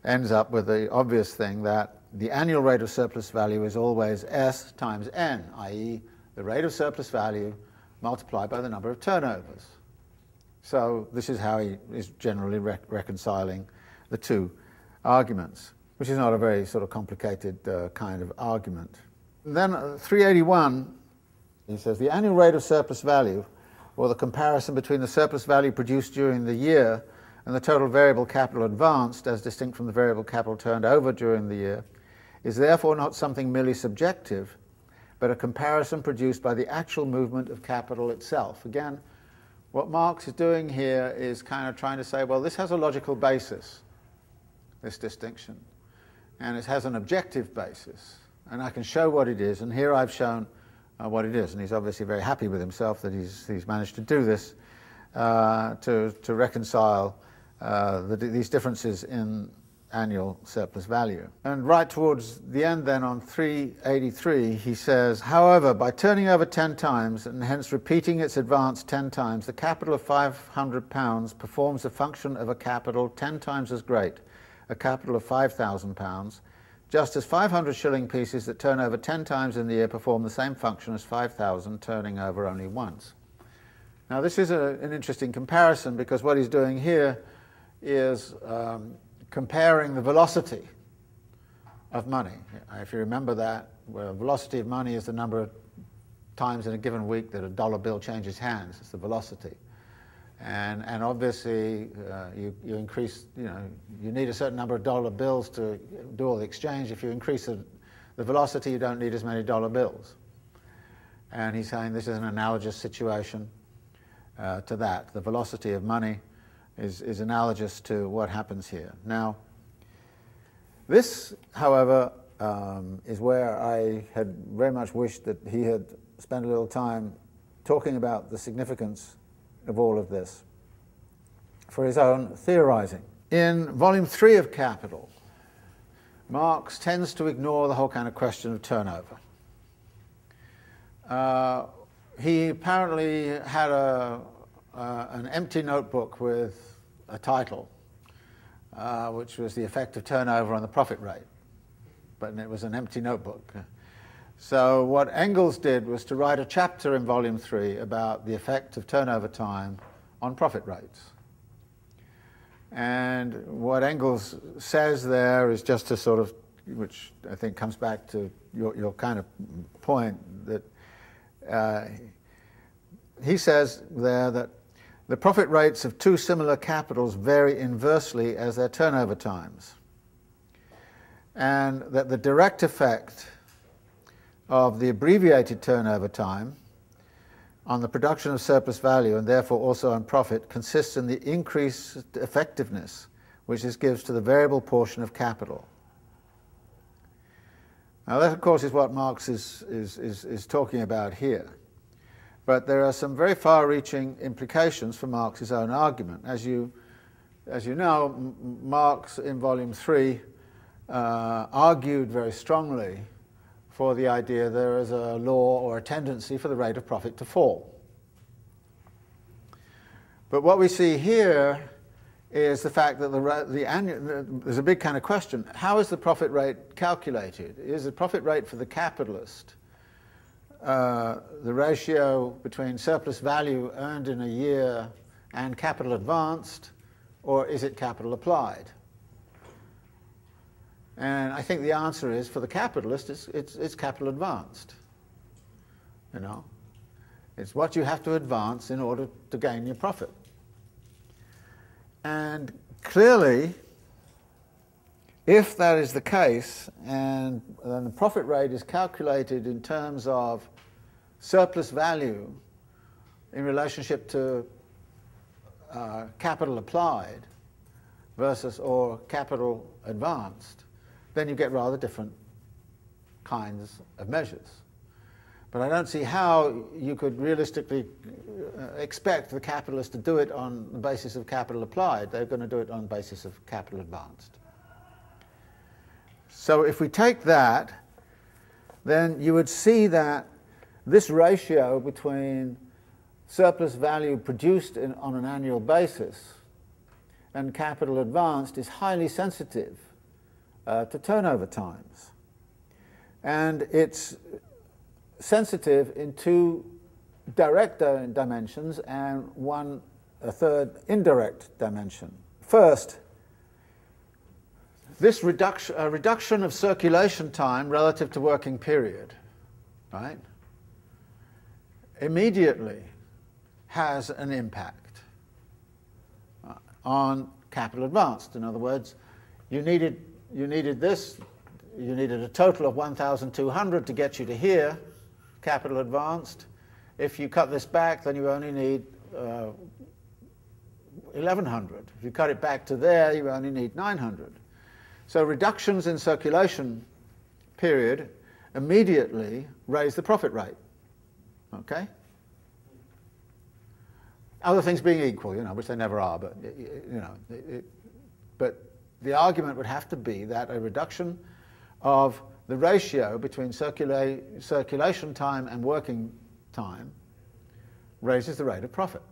[SPEAKER 2] ends up with the obvious thing that the annual rate of surplus value is always S times N, i.e. the rate of surplus value multiplied by the number of turnovers. So this is how he is generally reconciling the two arguments, which is not a very sort of complicated uh, kind of argument. then uh, 381 He says the annual rate of surplus value, or the comparison between the surplus value produced during the year and the total variable capital advanced, as distinct from the variable capital turned over during the year, is therefore not something merely subjective, but a comparison produced by the actual movement of capital itself. Again, what Marx is doing here is kind of trying to say, well, this has a logical basis, this distinction, and it has an objective basis, and I can show what it is, and here I've shown uh, what it is, and he's obviously very happy with himself that he's, he's managed to do this, uh, to, to reconcile uh, the, these differences in annual surplus value. And right towards the end then on 383 he says, however, by turning over 10 times and hence repeating its advance 10 times, the capital of 500 pounds performs the function of a capital 10 times as great, a capital of 5,000 pounds, just as 500 shilling pieces that turn over 10 times in the year perform the same function as 5,000 turning over only once. Now this is a, an interesting comparison because what he's doing here is um, comparing the velocity of money. If you remember that, well, velocity of money is the number of times in a given week that a dollar bill changes hands. It's the velocity. And, and obviously, uh, you, you increase, you know, you need a certain number of dollar bills to do all the exchange. If you increase the, the velocity, you don't need as many dollar bills. And he's saying this is an analogous situation uh, to that. The velocity of money is, is analogous to what happens here. Now, this, however, um, is where I had very much wished that he had spent a little time talking about the significance of all of this for his own theorizing. In volume three of Capital, Marx tends to ignore the whole kind of question of turnover. Uh, he apparently had a, uh, an empty notebook with a title, uh, which was the effect of turnover on the profit rate, but it was an empty notebook. So what Engels did was to write a chapter in volume three about the effect of turnover time on profit rates. And what Engels says there is just to sort of, which I think comes back to your, your kind of point, that uh, he says there that the profit rates of two similar capitals vary inversely as their turnover times, and that the direct effect of the abbreviated turnover time on the production of surplus value and therefore also on profit consists in the increased effectiveness which this gives to the variable portion of capital. Now that of course is what Marx is, is, is, is talking about here. But there are some very far-reaching implications for Marx's own argument. As you, as you know, Marx in Volume 3 uh, argued very strongly for the idea there is a law or a tendency for the rate of profit to fall. But what we see here is the fact that the, the annual, there's a big kind of question. How is the profit rate calculated? Is the profit rate for the capitalist uh, the ratio between surplus value earned in a year and capital advanced, or is it capital applied? And I think the answer is for the capitalist, it's, it's, it's capital advanced. You know, it's what you have to advance in order to gain your profit. And clearly, if that is the case, and then the profit rate is calculated in terms of surplus value in relationship to uh, capital applied versus or capital advanced, then you get rather different kinds of measures. But I don't see how you could realistically uh, expect the capitalists to do it on the basis of capital applied. They're going to do it on the basis of capital advanced. So if we take that, then you would see that this ratio between surplus value produced in, on an annual basis and capital advanced is highly sensitive uh, to turnover times. And it's sensitive in two direct dimensions and one, a third indirect dimension. First, this reduction, reduction of circulation time relative to working period, right? Immediately has an impact uh, on capital advanced. In other words, you needed, you needed this, you needed a total of 1,200 to get you to here, capital advanced. If you cut this back, then you only need uh, 1,100. If you cut it back to there, you only need 900. So reductions in circulation period immediately raise the profit rate. Okay? Other things being equal, you know, which they never are, but you know, it, but the argument would have to be that a reduction of the ratio between circula circulation time and working time raises the rate of profit.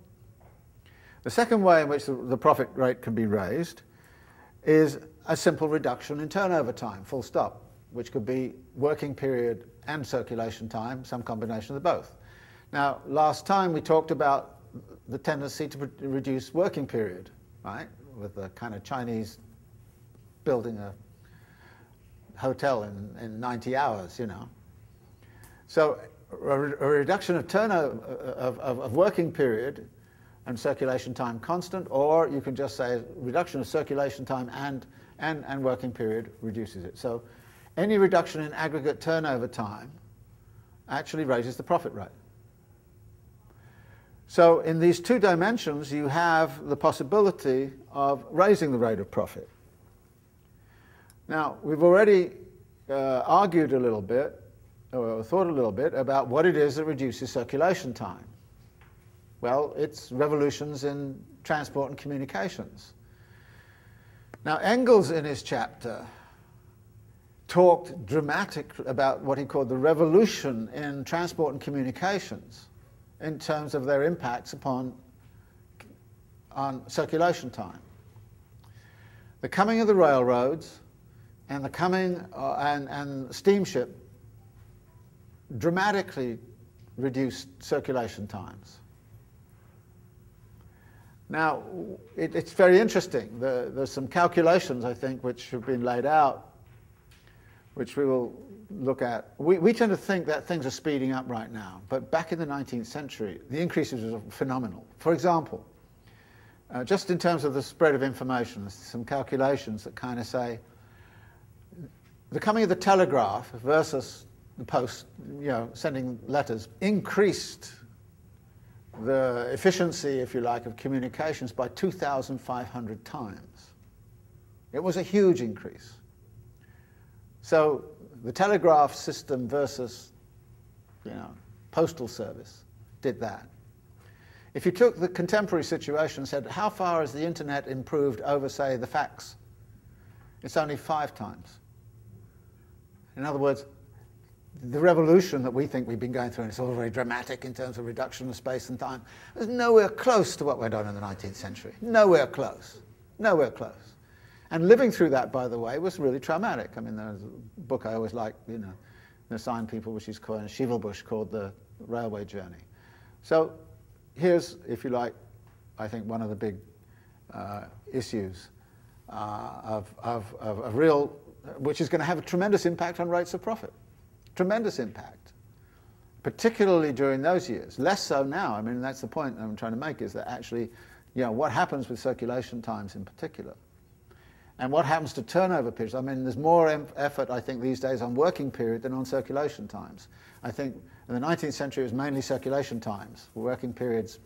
[SPEAKER 2] The second way in which the, the profit rate can be raised is a simple reduction in turnover time, full stop, which could be working period and circulation time, some combination of both. Now, last time we talked about the tendency to reduce working period, right, with the kind of Chinese building a hotel in, in 90 hours, you know. So a, a reduction of turnover of, of, of, working period and circulation time constant, or you can just say reduction of circulation time and, and, and working period reduces it. So any reduction in aggregate turnover time actually raises the profit rate. So in these two dimensions, you have the possibility of raising the rate of profit. Now, we've already uh, argued a little bit, or thought a little bit, about what it is that reduces circulation time. Well, it's revolutions in transport and communications. Now, Engels, in his chapter, talked dramatically about what he called the revolution in transport and communications in terms of their impacts upon on circulation time. The coming of the railroads and the coming uh, and, and steamship dramatically reduced circulation times. Now, it, it's very interesting. The, there's some calculations, I think, which have been laid out, which we will look at. We, we tend to think that things are speeding up right now, but back in the 19th century, the increases were phenomenal. For example, uh, just in terms of the spread of information, there's some calculations that kind of say the coming of the telegraph versus the post, you know, sending letters, increased the efficiency, if you like, of communications by 2,500 times. It was a huge increase. So the telegraph system versus, you know, postal service did that. If you took the contemporary situation and said, how far has the internet improved over, say, the fax? It's only five times. In other words, the revolution that we think we've been going through, and it's all very dramatic in terms of reduction of space and time, is nowhere close to what went on in the 19th century. Nowhere close. Nowhere close. And living through that, by the way, was really traumatic. I mean, there's a book I always like, you know, the sign people, which is called Schivelbusch, called The Railway Journey. So here's, if you like, I think one of the big uh, issues uh, of, of, of, of real which is going to have a tremendous impact on rates of profit. Tremendous impact, particularly during those years. Less so now. I mean, that's the point I'm trying to make is that actually, you know, what happens with circulation times in particular. And what happens to turnover periods? I mean, there's more effort, I think, these days on working period than on circulation times. I think in the 19th century it was mainly circulation times. Working periods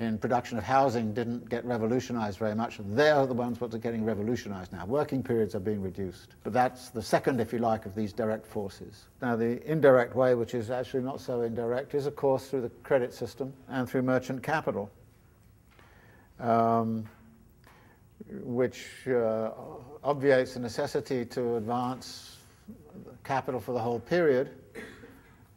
[SPEAKER 2] in production of housing didn't get revolutionized very much. They're the ones that are getting revolutionized now. Working periods are being reduced. But that's the second, if you like, of these direct forces. Now, the indirect way, which is actually not so indirect, is, of course, through the credit system and through merchant capital, um, which uh, obviates the necessity to advance capital for the whole period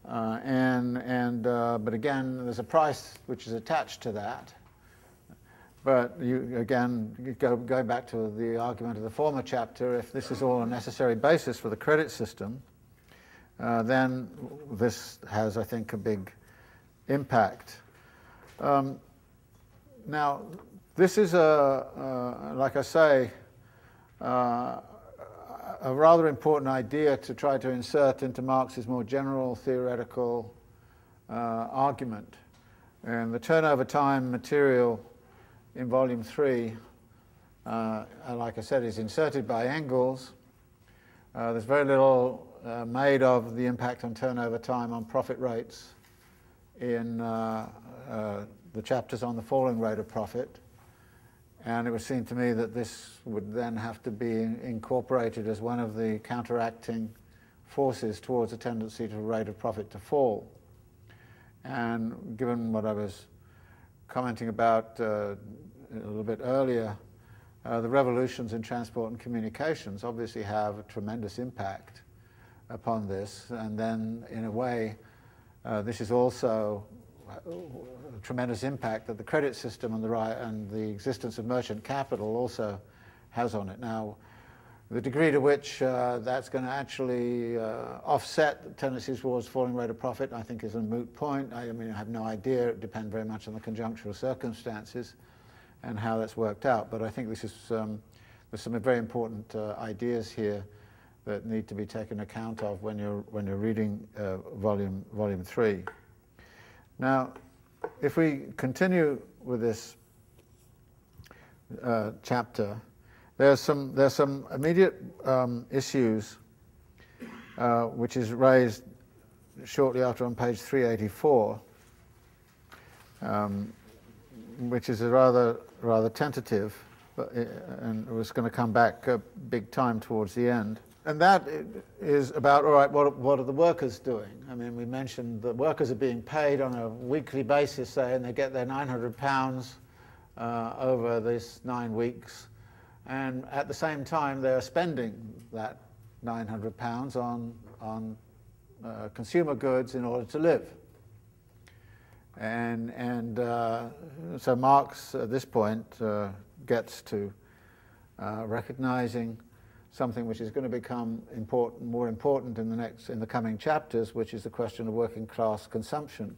[SPEAKER 2] uh, and, and, uh, but again, there's a price which is attached to that. But you, again, go, go back to the argument of the former chapter, if this is all a necessary basis for the credit system, uh, then this has, I think, a big impact. Um, now, this is a, uh, like I say, uh, a rather important idea to try to insert into Marx's more general theoretical uh, argument. And the turnover time material in volume three, uh, like I said, is inserted by Engels. Uh, there's very little uh, made of the impact on turnover time on profit rates in the chapters on the falling rate of profit. And it would seem to me that this would then have to be incorporated as one of the counteracting forces towards a tendency to rate of profit to fall. And given what I was commenting about uh, a little bit earlier, uh, the revolutions in transport and communications obviously have a tremendous impact upon this. And then, in a way, uh, this is also tremendous impact that the credit system and the, right, and the existence of merchant capital also has on it. Now, the degree to which uh, that's going to actually uh, offset tendencies towards falling rate of profit, I think, is a moot point. I, I mean, I have no idea. It depends very much on the conjunctural circumstances and how that's worked out. But I think this is um, there's some very important uh, ideas here that need to be taken account of when you're when you're reading uh, volume volume three. Now, if we continue with this uh, chapter, there's some, there's some immediate um, issues uh, which is raised shortly after on page 384, um, which is a rather, rather tentative, but it, and it was going to come back a big time towards the end. And that is about, all right, what, what are the workers doing? I mean, we mentioned that workers are being paid on a weekly basis, say, and they get their 900 pounds uh, over these nine weeks. And at the same time, they're spending that 900 pounds on, on uh, consumer goods in order to live. And, and uh, so Marx, at this point, uh, gets to uh, recognizing something which is going to become important, more important in the next in the coming chapters, which is the question of working class consumption.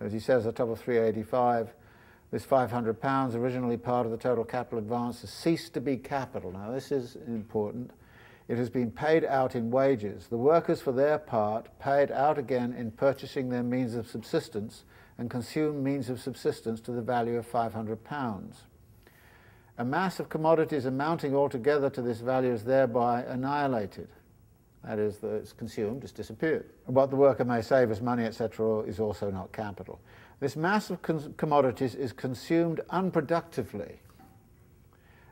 [SPEAKER 2] As he says at the top of 385, this 500 pounds, originally part of the total capital advance, has ceased to be capital. Now this is important. It has been paid out in wages. The workers, for their part, paid out again in purchasing their means of subsistence and consumed means of subsistence to the value of 500 pounds. A mass of commodities amounting altogether to this value is thereby annihilated. That is, that it's consumed, it's disappeared. What the worker may save as money, etc., is also not capital. This mass of commodities is consumed unproductively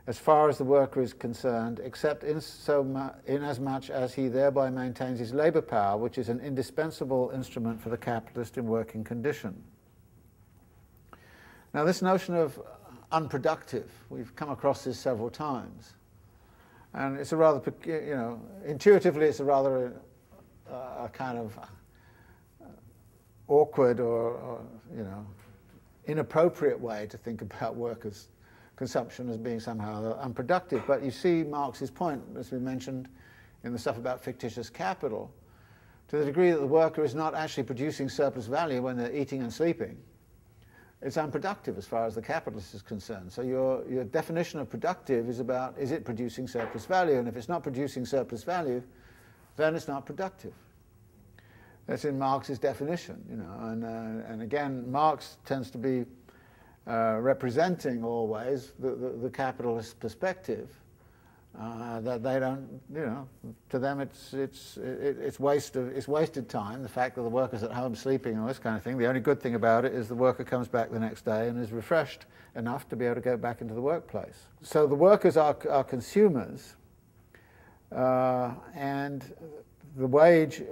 [SPEAKER 2] as far as the worker is concerned, except in, so mu- in as much as he thereby maintains his labour power, which is an indispensable instrument for the capitalist in working condition. Now, this notion of unproductive. We've come across this several times. And it's a rather, you know, intuitively it's a rather uh, a kind of uh, awkward or, or, you know, inappropriate way to think about workers' consumption as being somehow unproductive. But you see Marx's point, as we mentioned in the stuff about fictitious capital, to the degree that the worker is not actually producing surplus value when they're eating and sleeping, it's unproductive as far as the capitalist is concerned. So your, your definition of productive is about is it producing surplus value? And if it's not producing surplus value, then it's not productive. That's in Marx's definition, you know. And, uh, and again, Marx tends to be uh, representing always the, the, the capitalist perspective. Uh, that they don't, you know, to them it's it's it, it's waste of, it's wasted time. The fact that the worker's at home sleeping and all this kind of thing. The only good thing about it is the worker comes back the next day and is refreshed enough to be able to go back into the workplace. So the workers are are consumers, uh, and the wage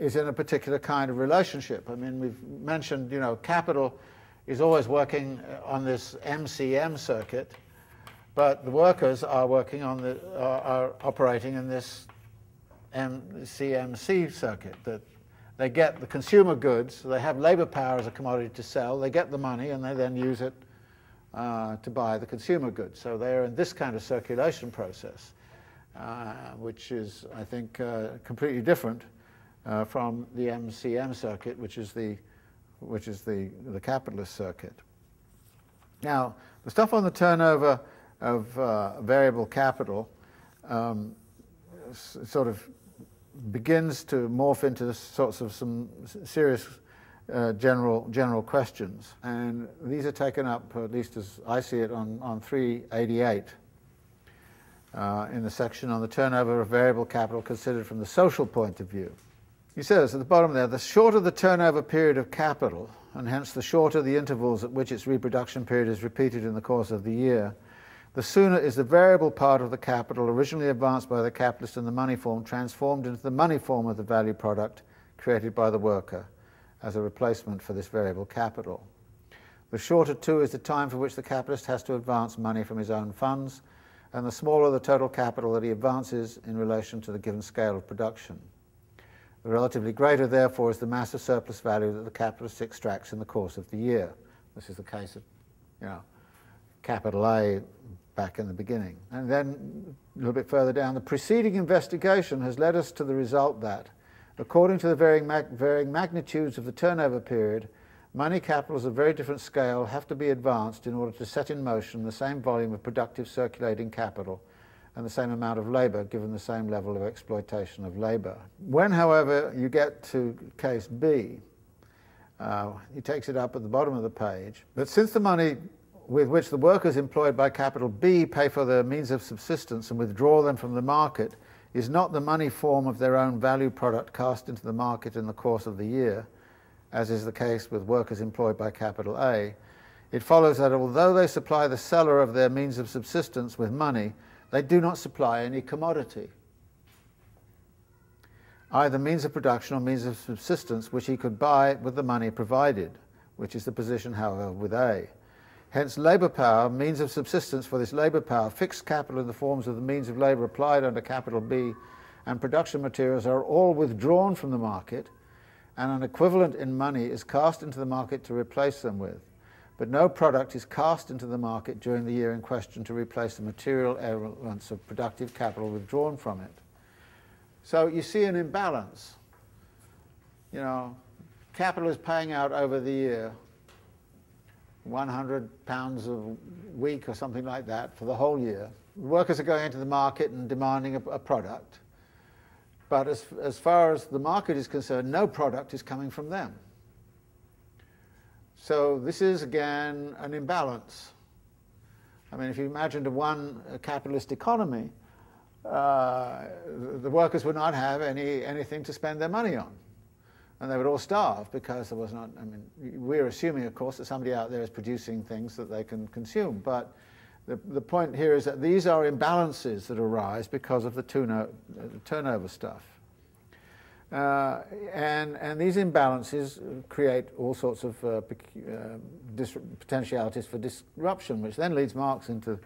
[SPEAKER 2] is in a particular kind of relationship. I mean, we've mentioned, you know, capital is always working on this MCM circuit but the workers are working on the, are, are operating in this CMC circuit that they get the consumer goods, they have labor power as a commodity to sell, they get the money and they then use it uh, to buy the consumer goods. So they're in this kind of circulation process, uh, which is, I think, uh, completely different uh, from the MCM circuit, which is the, which is the, the capitalist circuit. Now, the stuff on the turnover of uh, variable capital um, sort of begins to morph into sorts of some serious uh, general, general questions. And these are taken up, at least as I see it, on, on 388 uh, in the section on the turnover of variable capital considered from the social point of view. He says at the bottom there, the shorter the turnover period of capital, and hence the shorter the intervals at which its reproduction period is repeated in the course of the year, the sooner is the variable part of the capital originally advanced by the capitalist in the money form transformed into the money form of the value product created by the worker as a replacement for this variable capital. The shorter too is the time for which the capitalist has to advance money from his own funds, and the smaller the total capital that he advances in relation to the given scale of production. The relatively greater, therefore, is the mass of surplus value that the capitalist extracts in the course of the year. This is the case of, you know, capital A back in the beginning. And then a little bit further down, the preceding investigation has led us to the result that, according to the varying, mag varying magnitudes of the turnover period, money capitals of very different scale have to be advanced in order to set in motion the same volume of productive circulating capital and the same amount of labour given the same level of exploitation of labour. When, however, you get to case B, uh, he takes it up at the bottom of the page, But since the money with which the workers employed by capital B pay for their means of subsistence and withdraw them from the market is not the money form of their own value product cast into the market in the course of the year, as is the case with workers employed by capital A, it follows that although they supply the seller of their means of subsistence with money, they do not supply any commodity, either means of production or means of subsistence which he could buy with the money provided, which is the position, however, with A. Hence, labour power, means of subsistence for this labour power, fixed capital in the forms of the means of labour applied under capital B, and production materials are all withdrawn from the market, and an equivalent in money is cast into the market to replace them with. But no product is cast into the market during the year in question to replace the material elements of productive capital withdrawn from it. So you see an imbalance. You know, capital is paying out over the year 100 pounds a week or something like that for the whole year. Workers are going into the market and demanding a, a product. But as, as far as the market is concerned, no product is coming from them. So this is, again, an imbalance. I mean, if you imagined a one capitalist economy, uh, the workers would not have any, anything to spend their money on and they would all starve because there was not, I mean, we're assuming, of course, that somebody out there is producing things that they can consume. But the, the point here is that these are imbalances that arise because of the turnover stuff. Uh, and, and these imbalances create all sorts of uh, uh, potentialities for disruption, which then leads Marx into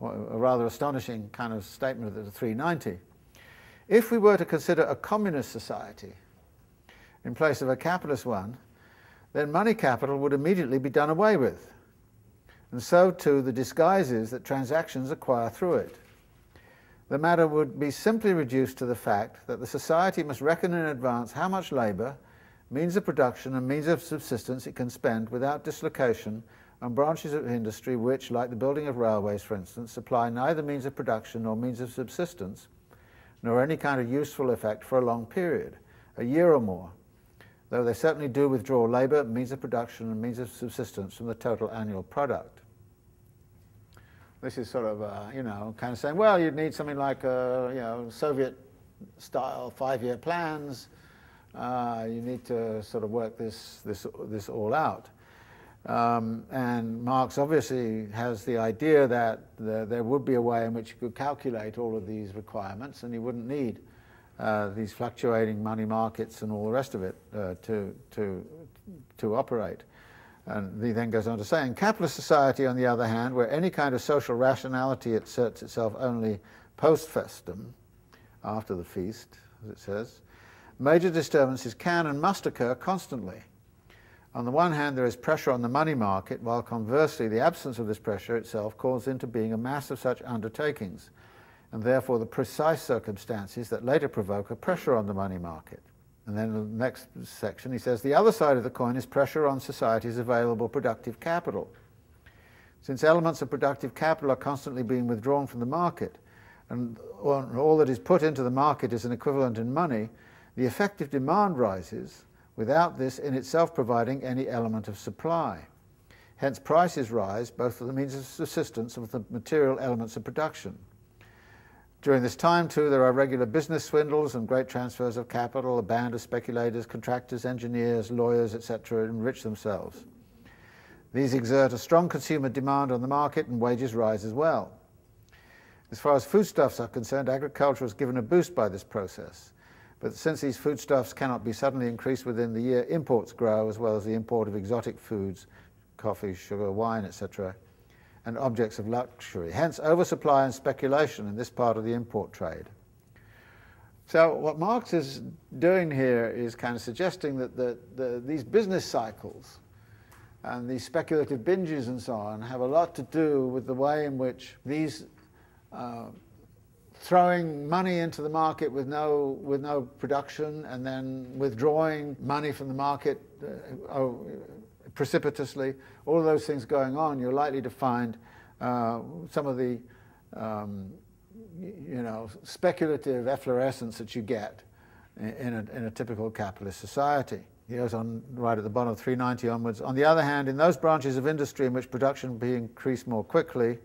[SPEAKER 2] a rather astonishing kind of statement of the 390. If we were to consider a communist society, in place of a capitalist one, then money capital would immediately be done away with. And so too the disguises that transactions acquire through it. The matter would be simply reduced to the fact that the society must reckon in advance how much labour, means of production and means of subsistence it can spend without dislocation on branches of industry which, like the building of railways for instance, supply neither means of production nor means of subsistence, nor any kind of useful effect for a long period, a year or more, though they certainly do withdraw labour, means of production, and means of subsistence from the total annual product. This is sort of, uh, you know, kind of saying, well, you'd need something like, uh, you know, Soviet-style five-year plans. Uh, you need to sort of work this, this, this all out. Um, and Marx obviously has the idea that the, there would be a way in which you could calculate all of these requirements and you wouldn't need uh, these fluctuating money markets and all the rest of it uh, to, to, to operate. And he then goes on to say, in capitalist society, on the other hand, where any kind of social rationality asserts itself only post festum, after the feast, as it says, major disturbances can and must occur constantly. On the one hand, there is pressure on the money market, while conversely, the absence of this pressure itself calls into being a mass of such undertakings, and therefore the precise circumstances that later provoke a pressure on the money market. And then in the next section, he says, the other side of the coin is pressure on society's available productive capital. Since elements of productive capital are constantly being withdrawn from the market, and all that is put into the market is an equivalent in money, the effective demand rises, without this in itself providing any element of supply. Hence, prices rise both for the means of subsistence and for the material elements of production. During this time, too, there are regular business swindles and great transfers of capital. A band of speculators, contractors, engineers, lawyers, etc., enrich themselves. These exert a strong consumer demand on the market and wages rise as well. As far as foodstuffs are concerned, agriculture is given a boost by this process. But since these foodstuffs cannot be suddenly increased within the year, imports grow as well as the import of exotic foods, coffee, sugar, wine, etc., and objects of luxury. Hence, oversupply and speculation in this part of the import trade. So, what Marx is doing here is kind of suggesting that the, the, these business cycles and these speculative binges and so on have a lot to do with the way in which these uh, throwing money into the market with no, with no production and then withdrawing money from the market uh, oh, precipitously, all of those things going on, you're likely to find uh, some of the um, you know, speculative efflorescence that you get in a, in a typical capitalist society. He goes on right at the bottom of 390 onwards. On the other hand, in those branches of industry in which production be increased more quickly,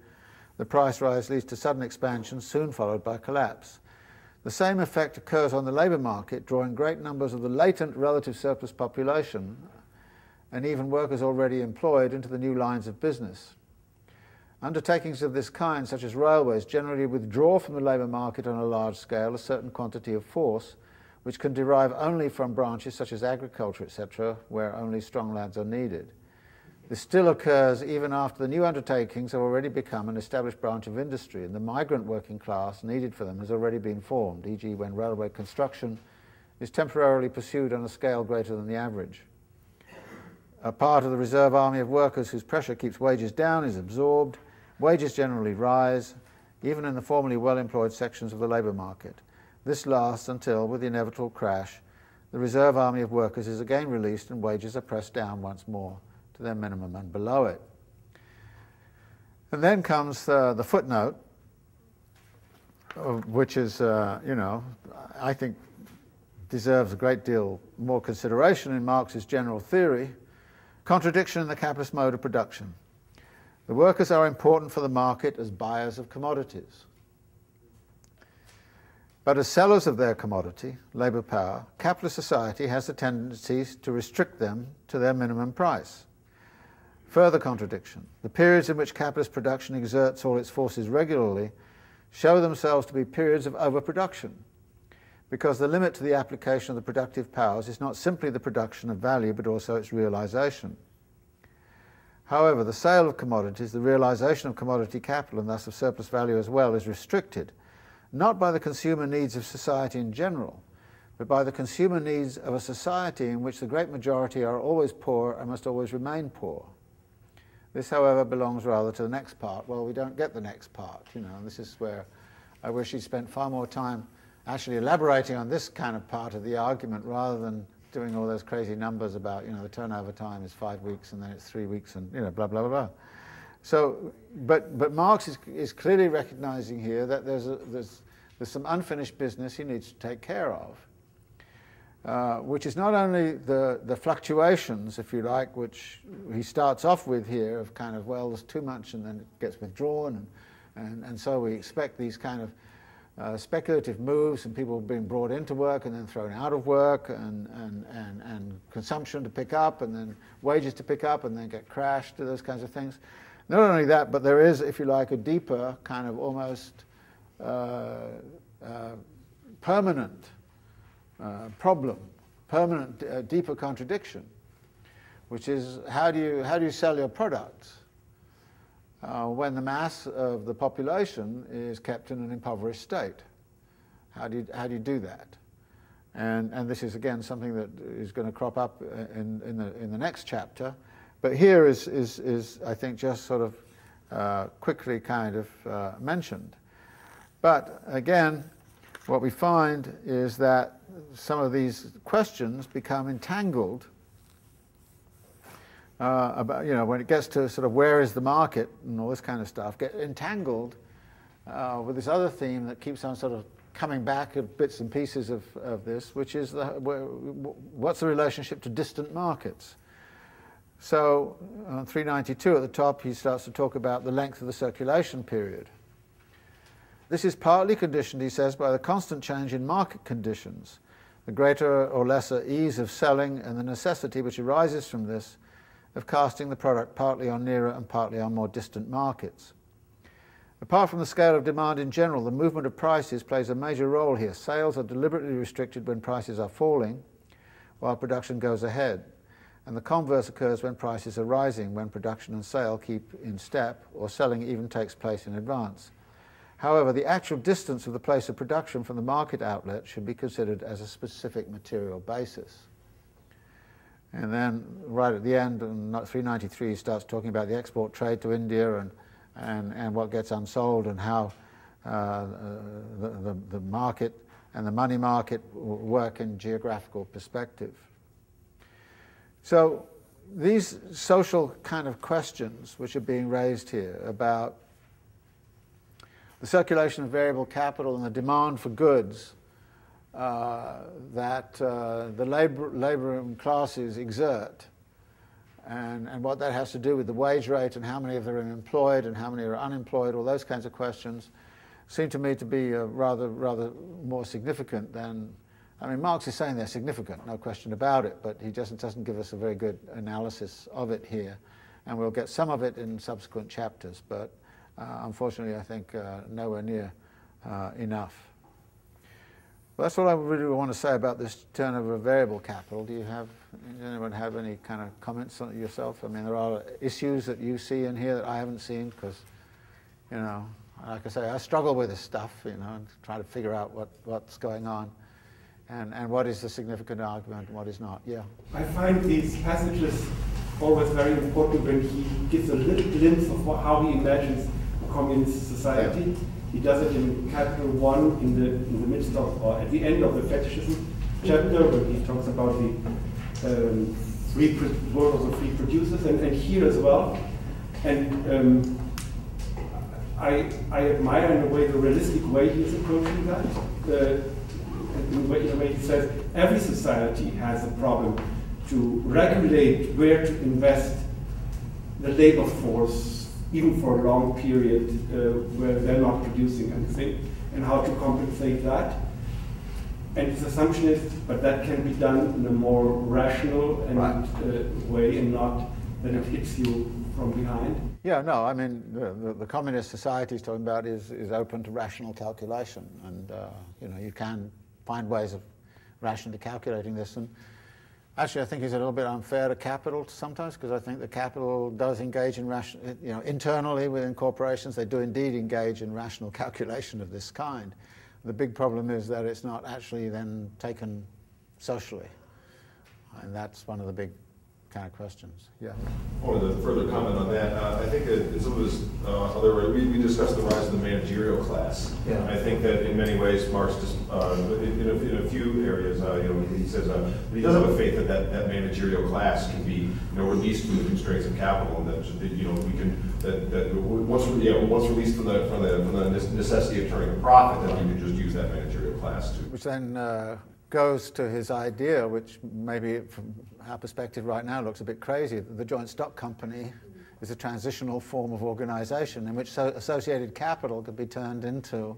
[SPEAKER 2] the price rise leads to sudden expansion, soon followed by collapse. The same effect occurs on the labour market, drawing great numbers of the latent relative surplus population and even workers already employed into the new lines of business. Undertakings of this kind, such as railways, generally withdraw from the labour market on a large scale a certain quantity of force, which can derive only from branches such as agriculture, etc., where only strong lads are needed. This still occurs even after the new undertakings have already become an established branch of industry and the migrant working class needed for them has already been formed, e.g., when railway construction is temporarily pursued on a scale greater than the average. A part of the reserve army of workers whose pressure keeps wages down is absorbed. Wages generally rise, even in the formerly well employed sections of the labour market. This lasts until, with the inevitable crash, the reserve army of workers is again released and wages are pressed down once more to their minimum and below it. And then comes uh, the footnote, which is, uh, you know, I think deserves a great deal more consideration in Marx's general theory Contradiction in the capitalist mode of production. The workers are important for the market as buyers of commodities. But as sellers of their commodity, labour power, capitalist society has a tendency to restrict them to their minimum price. Further contradiction. The periods in which capitalist production exerts all its forces regularly show themselves to be periods of overproduction because the limit to the application of the productive powers is not simply the production of value but also its realization. However, the sale of commodities, the realization of commodity capital and thus of surplus value as well, is restricted not by the consumer needs of society in general, but by the consumer needs of a society in which the great majority are always poor and must always remain poor. This, however, belongs rather to the next part. Well, we don't get the next part, you know, and this is where I wish he'd spent far more time actually elaborating on this kind of part of the argument rather than doing all those crazy numbers about, you know, the turnover time is five weeks and then it's three weeks and, you know, blah, blah, blah, blah. So, but, but Marx is, is clearly recognizing here that there's, a, there's, there's some unfinished business he needs to take care of, uh, which is not only the, the fluctuations, if you like, which he starts off with here of kind of, well, there's too much and then it gets withdrawn, and, and, and so we expect these kind of uh, speculative moves and people being brought into work and then thrown out of work and, and, and, and consumption to pick up and then wages to pick up and then get crashed, to those kinds of things. Not only that, but there is, if you like, a deeper kind of almost uh, uh, permanent uh, problem, permanent, uh, deeper contradiction, which is how do you, how do you sell your products? Uh, when the mass of the population is kept in an impoverished state. How do you, how do, you do that? And, and this is again something that is going to crop up in, in, the, in the next chapter. But here is, is, is I think, just sort of uh, quickly kind of uh, mentioned. But again, what we find is that some of these questions become entangled uh, about, you know, when it gets to sort of where is the market and all this kind of stuff, get entangled uh, with this other theme that keeps on sort of coming back at bits and pieces of, of this, which is the, what's the relationship to distant markets? So on 392 at the top, he starts to talk about the length of the circulation period. This is partly conditioned, he says, by the constant change in market conditions, the greater or lesser ease of selling, and the necessity which arises from this of casting the product partly on nearer and partly on more distant markets. Apart from the scale of demand in general, the movement of prices plays a major role here. Sales are deliberately restricted when prices are falling, while production goes ahead. And the converse occurs when prices are rising, when production and sale keep in step, or selling even takes place in advance. However, the actual distance of the place of production from the market outlet should be considered as a specific material basis. And then, right at the end, in 393, he starts talking about the export trade to India and and, and what gets unsold and how uh, the, the, the market and the money market work in geographical perspective. So these social kind of questions which are being raised here about the circulation of variable capital and the demand for goods that uh, the labor, laboring classes exert and, and what that has to do with the wage rate and how many of them are employed and how many are unemployed, all those kinds of questions seem to me to be uh, rather, rather more significant than, I mean, Marx is saying they're significant, no question about it, but he just doesn't give us a very good analysis of it here. And we'll get some of it in subsequent chapters, but uh, unfortunately, I think uh, nowhere near uh, enough. Well, that's all I really want to say about this turnover of variable capital. Do you have does anyone have any kind of comments on it yourself? I mean, there are issues that you see in here that I haven't seen because, you know, like I say, I struggle with this stuff, you know, and try to figure out what, what's going on and, and what is the significant argument and what is not. Yeah.
[SPEAKER 3] I find these passages always very important when he gives a little glimpse of what, how he imagines a communist society. Yeah. He does it in chapter 1 in the, in the midst of, or at the end of the fetishism chapter, where he talks about the um, world of the free producers, and, and here as well. And um, I, I admire in a way the realistic way he is approaching that. Uh, in, a way, in a way he says every society has a problem to regulate where to invest the labor force, even for a long period uh, where they're not producing anything, and how to compensate that. And his assumption is, but that can be done in a more rational and right. uh, way and not that it hits you from behind.
[SPEAKER 2] Yeah, no, I mean, the, the, the communist society he's talking about is, is open to rational calculation. And, uh, you know, you can find ways of rationally calculating this. And actually, I think it's a little bit unfair to capital sometimes because I think the capital does engage in rational, you know, internally within corporations, they do indeed engage in rational [laughs] calculation of this kind. The big problem is that it's not actually then taken socially. And that's one of the big kind of questions. Yeah.
[SPEAKER 4] I wanted to further comment on that. Uh, I think that some of this uh, other, we, we discussed the rise of the managerial class. Yeah. I think that in many ways, Marx just, uh, in, a, in a few areas, uh, you know, he says uh, he does have a faith that, that that managerial class can be, you know, released from the constraints of capital, and that, that you know we can that, that once yeah, once released from the from the from the necessity of turning a profit, then we can just use that managerial class to.
[SPEAKER 2] Which then uh, goes to his idea, which maybe from our perspective right now looks a bit crazy, the joint stock company is a transitional form of organization in which so associated capital could be turned into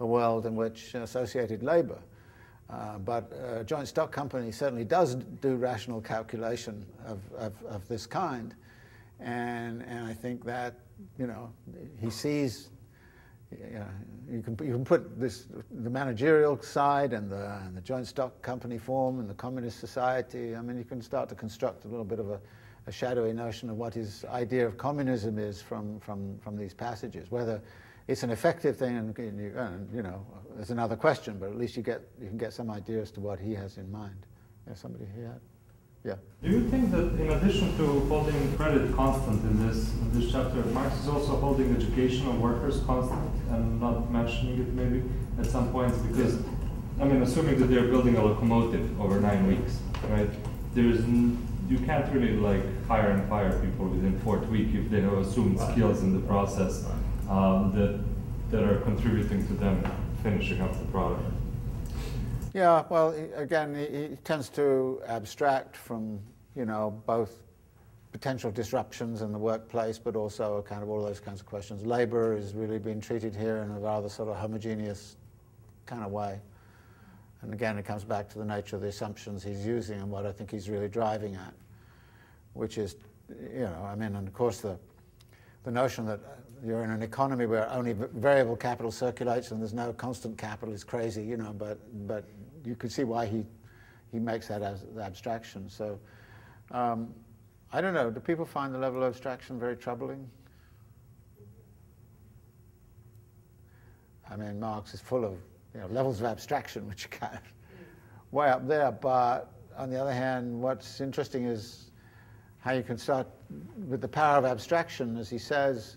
[SPEAKER 2] a world in which associated labor. Uh, but a joint stock company certainly does do rational calculation of, of, of this kind. And, and I think that, you know, he sees you, you, can, you can put this, the managerial side and the, and the joint stock company form and the communist society. I mean, you can start to construct a little bit of a, a shadowy notion of what his idea of communism is from, from, from these passages. Whether it's an effective thing, and, and you know, is another question, but at least you, get, you can get some idea as to what he has in mind. There's somebody here. Yeah.
[SPEAKER 5] Do you think that in addition to holding credit constant in this in this chapter, Marx is also holding educational workers constant and not mentioning it maybe at some points because I mean assuming that they're building a locomotive over nine weeks, right? There's you can't really like hire and fire people within fourth week if they have assumed skills in the process um, that that are contributing to them finishing up the product.
[SPEAKER 2] Yeah, well, again, he, he tends to abstract from, you know, both potential disruptions in the workplace, but also kind of all those kinds of questions. Labor is really being treated here in a rather sort of homogeneous kind of way. And again, it comes back to the nature of the assumptions he's using and what I think he's really driving at, which is, you know, I mean, and of course the, the notion that you're in an economy where only variable capital circulates and there's no constant capital is crazy, you know, but, but you can see why he, he makes that as abstraction. So um, I don't know, do people find the level of abstraction very troubling? I mean, Marx is full of you know, levels of abstraction, [laughs] which are kind of way up there. But on the other hand, what's interesting is how you can start with the power of abstraction, as he says,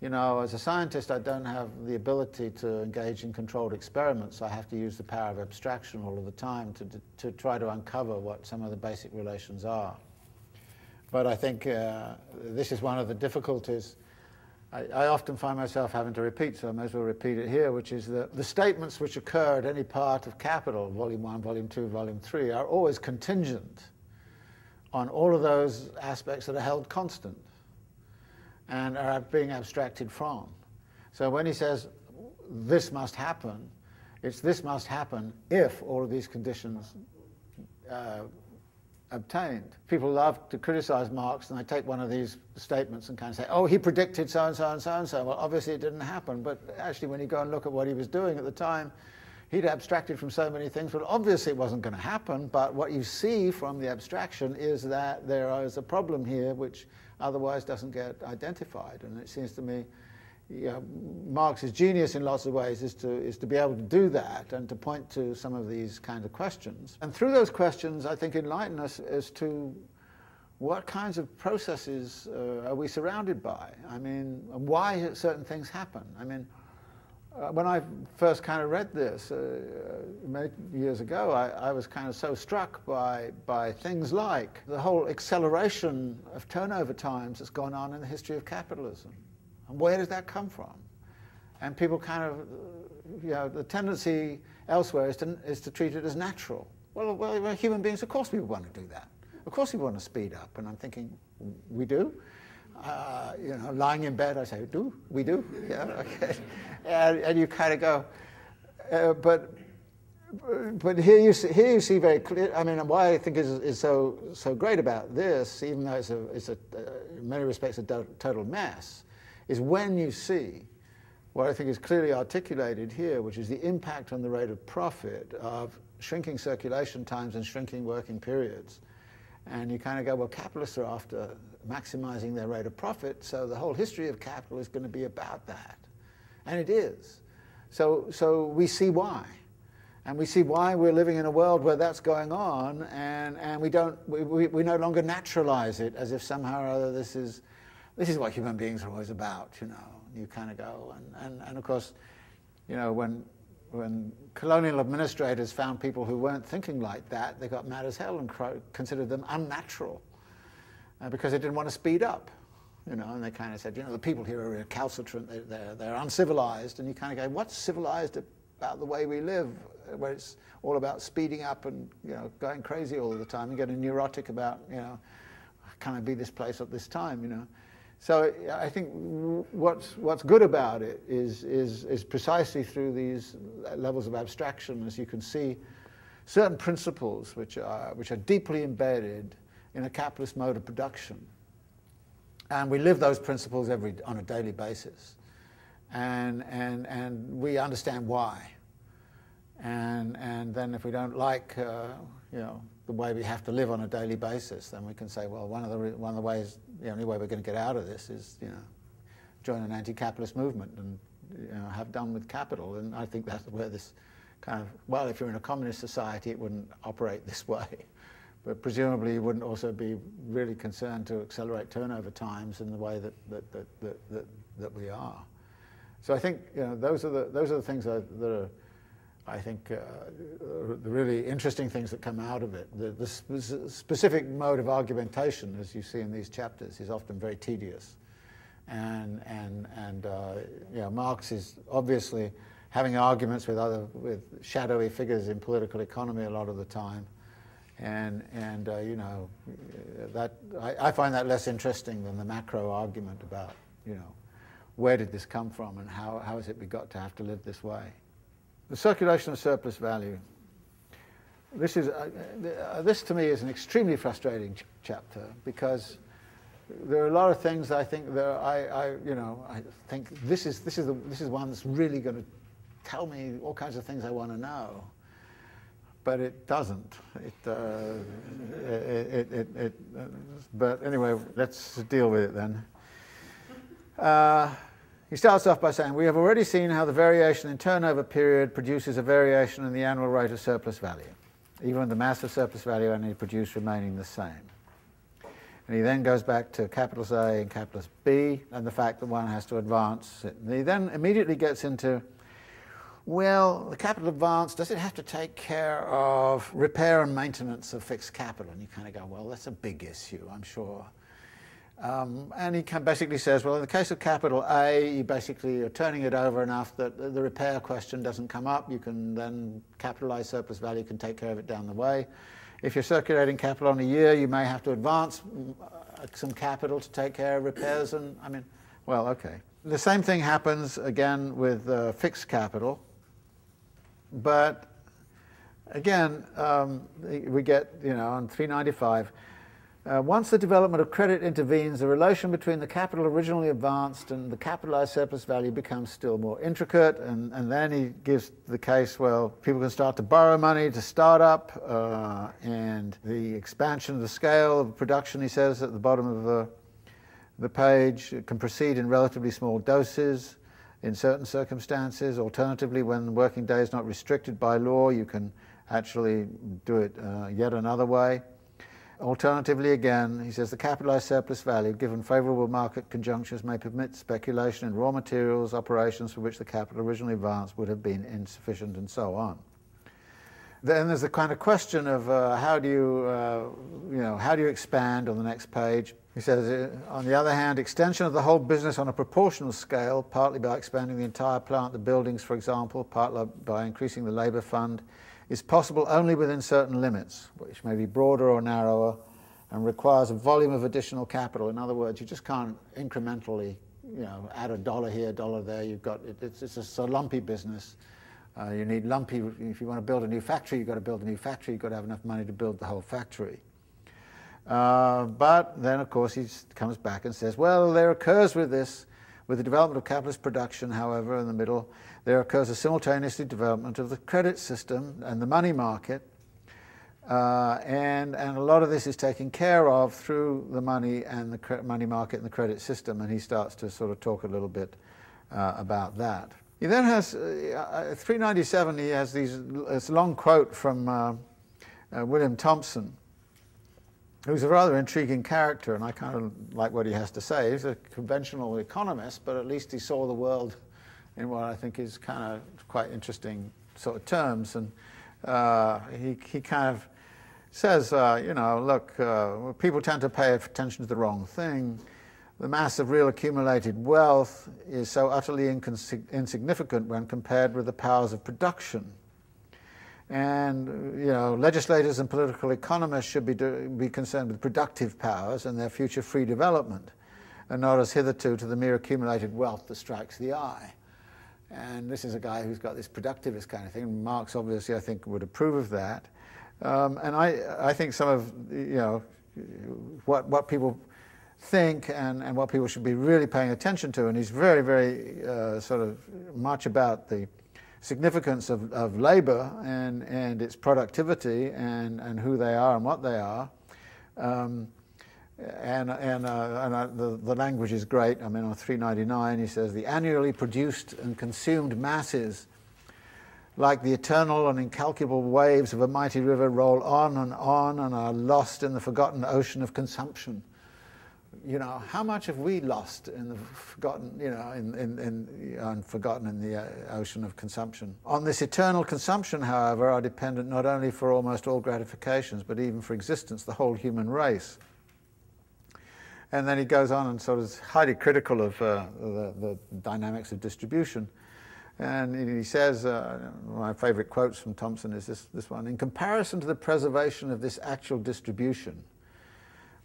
[SPEAKER 2] you know, as a scientist, I don't have the ability to engage in controlled experiments. I have to use the power of abstraction all of the time to, to, try to uncover what some of the basic relations are. But I think uh, this is one of the difficulties. I, I, often find myself having to repeat, so I may as well repeat it here, which is that the statements which occur at any part of Capital, Volume 1, Volume 2, Volume 3, are always contingent on all of those aspects that are held constant and are being abstracted from. So when he says this must happen, it's this must happen if all of these conditions uh, obtained. People love to criticize Marx, and they take one of these statements and kind of say, oh, he predicted so and so and so and so. Well, obviously it didn't happen, but actually, when you go and look at what he was doing at the time, he'd abstracted from so many things. Well, obviously it wasn't going to happen, but what you see from the abstraction is that there is a problem here which otherwise doesn't get identified. And it seems to me you know, Marx's genius in lots of ways is to, is to be able to do that and to point to some of these kinds of questions. And through those questions, I think enlighten us as to what kinds of processes uh, are we surrounded by? I mean, why certain things happen? I mean, uh, when I first kind of read this uh, many years ago, I, I, was kind of so struck by, by things like the whole acceleration of turnover times that's gone on in the history of capitalism. And where does that come from? And people kind of, you know, the tendency elsewhere is to, is to treat it as natural. Well, well, human beings, of course we want to do that. Of course we want to speed up. And I'm thinking, we do? Uh, you know, lying in bed, I say, do? We do? [laughs] Yeah, okay. and, and you kind of go, uh, but but here you see, here you see very clear. I mean, why I think is, is so so great about this, even though it's a, it's a uh, in many respects a total mess, is when you see what I think is clearly articulated here, which is the impact on the rate of profit of shrinking circulation times and shrinking working periods. And you kind of go, well, capitalists are after maximizing their rate of profit, so the whole history of capital is going to be about that. And it is. So, so we see why. And we see why we're living in a world where that's going on, and, and we, don't, we, we, we no longer naturalize it as if somehow or other this is this is what human beings are always about, you know. You kind of go, and, and, and of course, you know, when, when colonial administrators found people who weren't thinking like that, they got mad as hell and considered them unnatural Uh, because they didn't want to speed up, you know, and they kind of said, you know, the people here are recalcitrant, they're, they're, they're uncivilized, and you kind of go, what's civilized about the way we live, where it's all about speeding up and, you know, going crazy all the time and getting neurotic about, you know, can I be this place at this time, you know. So I think what's, what's good about it is, is, is precisely through these levels of abstraction, as you can see, certain principles which are, which are deeply embedded in a capitalist mode of production. And we live those principles every, on a daily basis. And, and, and we understand why. And, and then if we don't like, uh, you know, the way we have to live on a daily basis, then we can say, well, one of the, one of the ways, the only way we're going to get out of this is, you know, join an anti-capitalist movement and, you know, have done with capital. And I think that's where this kind of, well, if you're in a communist society, it wouldn't operate this [laughs] way. But presumably you wouldn't also be really concerned to accelerate turnover times in the way that, that, that, that, that, that we are. So I think, you know, those are the, those are the things that, that are, I think, uh, the really interesting things that come out of it. The, the sp specific mode of argumentation, as you see in these chapters, is often very tedious. And, and, and uh, you know, Marx is obviously having arguments with other with shadowy figures in political economy a lot of the time, and and uh, you know that I, I, find that less interesting than the macro argument about you know where did this come from and how how has it we got to have to live this way. The circulation of surplus value. This is uh, uh, this to me is an extremely frustrating ch chapter because there are a lot of things I think that I, I you know I think this is this is the, this is one that's really going to tell me all kinds of things I want to know. But it doesn't. It, uh, it, it, it but anyway, let's deal with it then. Uh, he starts off by saying, We have already seen how the variation in turnover period produces a variation in the annual rate of surplus value, even the mass of surplus value only produced remaining the same. And he then goes back to capitals A and capitals B and the fact that one has to advance. And he then immediately gets into well, the capital advance, does it have to take care of repair and maintenance of fixed capital? And you kind of go, well, that's a big issue, I'm sure. Um, and he basically says, well, in the case of capital A, you basically are turning it over enough that the repair question doesn't come up. You can then capitalize surplus value, can take care of it down the way. If you're circulating capital on a year, you may have to advance uh, some capital to take care of repairs. And I mean, well, okay. The same thing happens again with uh, fixed capital. But again, um, we get, you know, on 395, uh, once the development of credit intervenes, the relation between the capital originally advanced and the capitalized surplus value becomes still more intricate. And, and then he gives the case, well, people can start to borrow money to start up, uh, and the expansion of the scale of production, he says at the bottom of the, the page, can proceed in relatively small doses in certain circumstances. Alternatively, when working day is not restricted by law, you can actually do it uh, yet another way. Alternatively, again, he says the capitalized surplus value, given favorable market conjunctures, may permit speculation in raw materials operations for which the capital originally advanced would have been insufficient, and so on. Then there's the kind of question of uh, how do you, uh, you know, how do you expand on the next page? He says, uh, on the other hand, extension of the whole business on a proportional scale, partly by expanding the entire plant, the buildings, for example, partly by increasing the labour fund, is possible only within certain limits, which may be broader or narrower, and requires a volume of additional capital. In other words, you just can't incrementally, you know, add a dollar here, a dollar there. You've got it, it's, it's a lumpy business. Uh, you need lumpy. If you want to build a new factory, you've got to build a new factory. You've got to have enough money to build the whole factory. Uh, but then, of course, he comes back and says, well, there occurs with this, with the development of capitalist production, however, in the middle, there occurs a simultaneously development of the credit system and the money market. Uh, and, and a lot of this is taken care of through the money and the money market and the credit system. And he starts to sort of talk a little bit uh, about that. He then has, uh, uh 397, he has these, this long quote from uh, uh, William Thompson, who's a rather intriguing character, and I kind of like what he has to say. He's a conventional economist, but at least he saw the world in what I think is kind of quite interesting sort of terms. And uh, he, he kind of says, uh, you know, look, people tend to pay attention to the wrong thing. The mass of real accumulated wealth is so utterly insignificant when compared with the powers of production. And you know, legislators and political economists should be, do, be concerned with productive powers and their future free development, and not as hitherto to the mere accumulated wealth that strikes the eye. And this is a guy who's got this productivist kind of thing. Marx, obviously, I think, would approve of that. Um, and I, I think some of, you know, what, what people think and, and what people should be really paying attention to, and he's very, very uh, sort of much about the significance of, of labor and, and its productivity and, and who they are and what they are. Um, and, and, uh, and uh, the, the language is great. I mean, on 399, he says, the annually produced and consumed masses, like the eternal and incalculable waves of a mighty river, roll on and on and are lost in the forgotten ocean of consumption. You know, how much have we lost in the forgotten, you know, in, in, in, and forgotten in the uh, ocean of consumption? On this eternal consumption, however, are dependent not only for almost all gratifications, but even for existence, the whole human race. And then he goes on and sort of is highly critical of uh, the, the, dynamics of distribution. And he says, uh, my favorite quotes from Thompson is this, this one In comparison to the preservation of this actual distribution,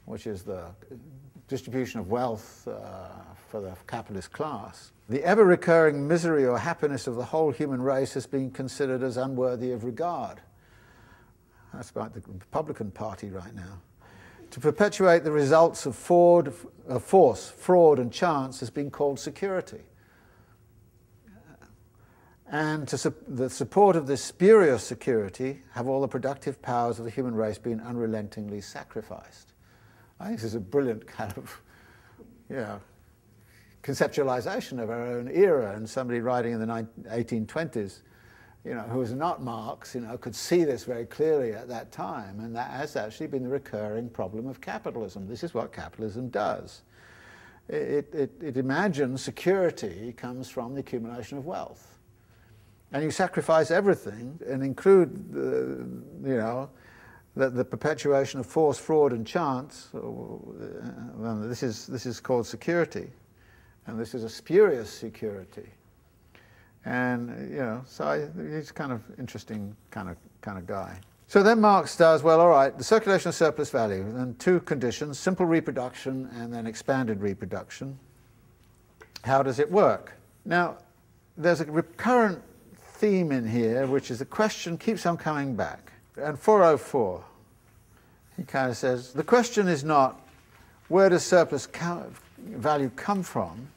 [SPEAKER 2] which is the distribution of wealth uh, for the capitalist class, the ever recurring misery or happiness of the whole human race has been considered as unworthy of regard. That's about the Republican Party right now. To perpetuate the results of fraud, uh, force, fraud, and chance has been called security and to su the support of this spurious security have all the productive powers of the human race been unrelentingly sacrificed. I think this is a brilliant kind of, you know, conceptualization of our own era, and somebody writing in the 1820s, you know, who was not Marx, you know, could see this very clearly at that time, and that has actually been the recurring problem of capitalism. This is what capitalism does. It, it, it imagines security comes from the accumulation of wealth and you sacrifice everything and include, the, you know, the, the, perpetuation of force, fraud, and chance. Uh, well, this is this is called security, and this is a spurious security. And you know, so I, he's kind of interesting kind of kind of guy. So then Marx does well. All right, the circulation of surplus value, and two conditions: simple reproduction and then expanded reproduction. How does it work? Now, there's a recurrent theme in here, which is the question keeps on coming back. And 404, he kind of says, the question is not where does surplus value come from,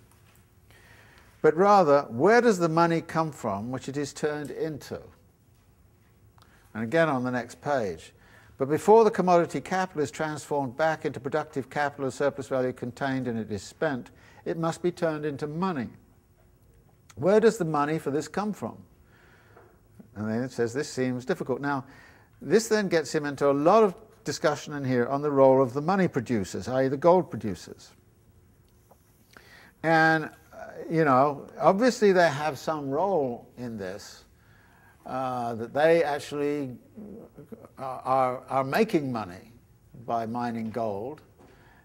[SPEAKER 2] but rather where does the money come from which it is turned into? And again on the next page. But before the commodity capital is transformed back into productive capital or surplus value contained and it is spent, it must be turned into money. Where does the money for this come from? And then it says this seems difficult. Now, this then gets him into a lot of discussion in here on the role of the money producers, i.e. the gold producers. And, uh, you know, obviously they have some role in this, uh, that they actually uh, are, are making money by mining gold,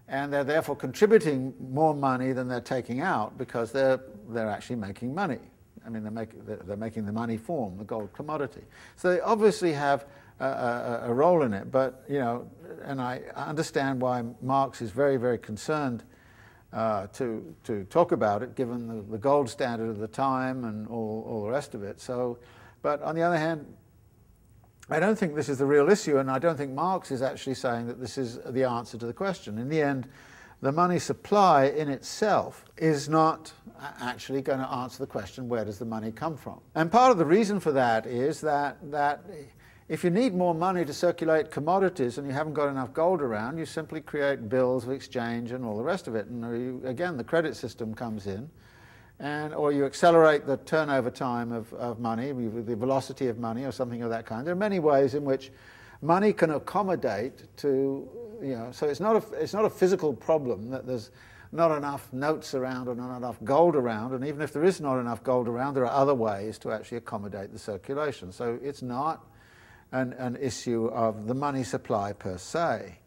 [SPEAKER 2] and they're therefore contributing more money than they're taking out because they're, they're actually making money. I mean, they're, make, they're, making the money form, the gold commodity. So they obviously have a, a, a, role in it, but, you know, and I understand why Marx is very, very concerned uh, to, to talk about it, given the, the, gold standard of the time and all, all the rest of it. So, but on the other hand, I don't think this is the real issue, and I don't think Marx is actually saying that this is the answer to the question. In the end, the money supply in itself is not actually going to answer the question, where does the money come from? And part of the reason for that is that, that if you need more money to circulate commodities and you haven't got enough gold around, you simply create bills of exchange and all the rest of it. And you, again, the credit system comes in. And, or you accelerate the turnover time of, of money, the velocity of money or something of that kind. There are many ways in which money can accommodate to, you know, so it's not a, it's not a physical problem that there's not enough notes around or not enough gold around, and even if there is not enough gold around, there are other ways to actually accommodate the circulation. So it's not an, an issue of the money supply per se.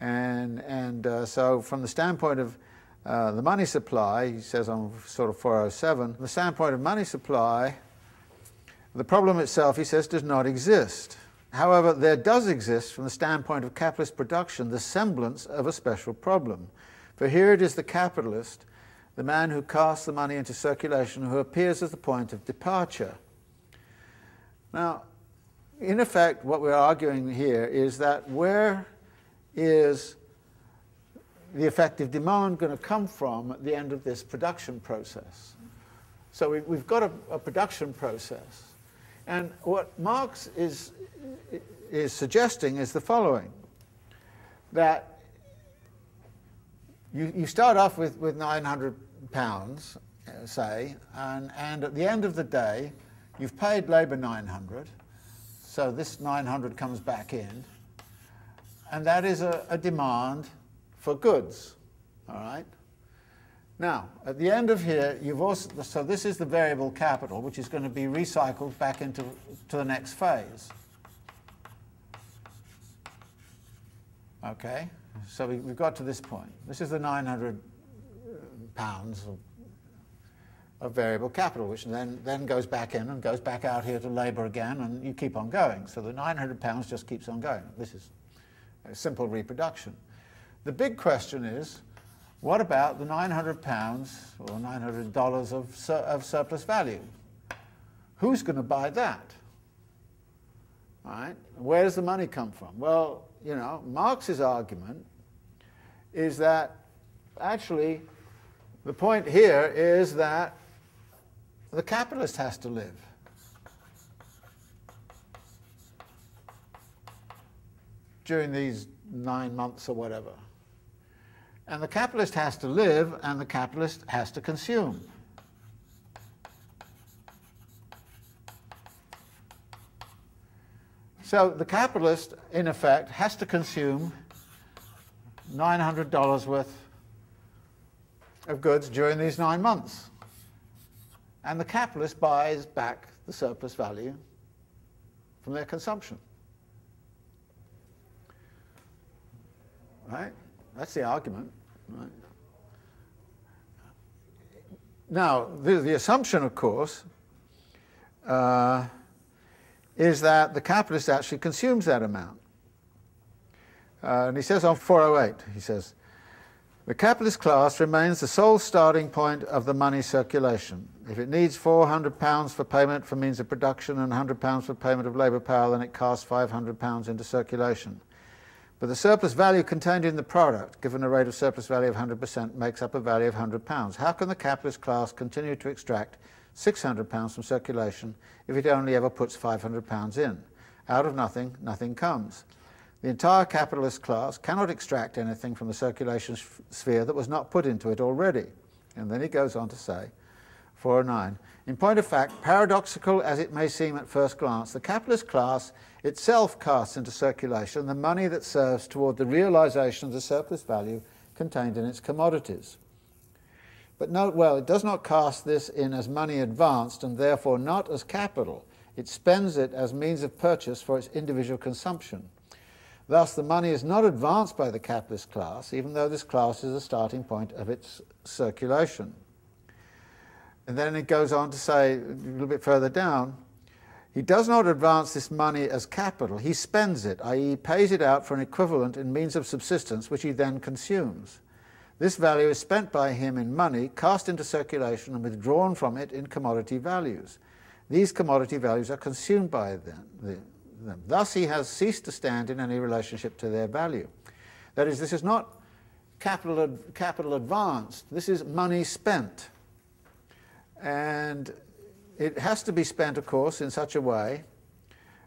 [SPEAKER 2] And, and uh, so from the standpoint of uh, the money supply, he says on sort of 407, from the standpoint of money supply, the problem itself, he says, does not exist. However, there does exist, from the standpoint of capitalist production, the semblance of a special problem. For here it is the capitalist, the man who casts the money into circulation, who appears as the point of departure. Now, in effect, what we're arguing here is that where is the effective demand going to come from at the end of this production process? So we, have got a, a, production process. And what Marx is, is suggesting is the following that you, you start off with, with 900 pounds, uh, say, and, and at the end of the day, you've paid labour 900, so this 900 comes back in, and that is a, a demand for goods, all right? Now, at the end of here, you've also, so this is the variable capital, which is going to be recycled back into to the next phase. Okay? So we, have got to this point. This is the 900 uh, pounds. Of variable capital, which then, then goes back in and goes back out here to labour again, and you keep on going. So the 900 pounds just keeps on going. This is a simple reproduction. The big question is, what about the 900 pounds or $900 of, sur of surplus value? Who's going to buy that? Right? Where does the money come from? Well, you know, Marx's argument is that actually the point here is that the capitalist has to live. during these nine months or whatever. And the capitalist has to live and the capitalist has to consume. So the capitalist, in effect, has to consume $900 worth of goods during these nine months. And the capitalist buys back the surplus value from their consumption. Right? That's the argument. Right? Now, the, the, assumption, of course, uh, is that the capitalist actually consumes that amount. Uh, and he says on 408, he says, the capitalist class remains the sole starting point of the money circulation. If it needs £400 for payment for means of production and £100 for payment of labour power, then it casts £500 into circulation. But the surplus value contained in the product, given a rate of surplus value of 100%, makes up a value of £100. How can the capitalist class continue to extract £600 from circulation if it only ever puts £500 in? Out of nothing, nothing comes. The entire capitalist class cannot extract anything from the circulation sphere that was not put into it already. And then he goes on to say, 409, in point of fact, paradoxical as it may seem at first glance, the capitalist class itself casts into circulation the money that serves toward the realization of the surplus value contained in its commodities. But note well, it does not cast this in as money advanced and therefore not as capital. It spends it as means of purchase for its individual consumption. Thus, the money is not advanced by the capitalist class, even though this class is the starting point of its circulation. And then it goes on to say, a little bit further down, he does not advance this money as capital, he spends it, i.e., pays it out for an equivalent in means of subsistence, which he then consumes. This value is spent by him in money, cast into circulation, and withdrawn from it in commodity values. These commodity values are consumed by them. Thus, he has ceased to stand in any relationship to their value. That is, this is not capital, ad, capital advanced, this is money spent. And it has to be spent, of course, in such a way,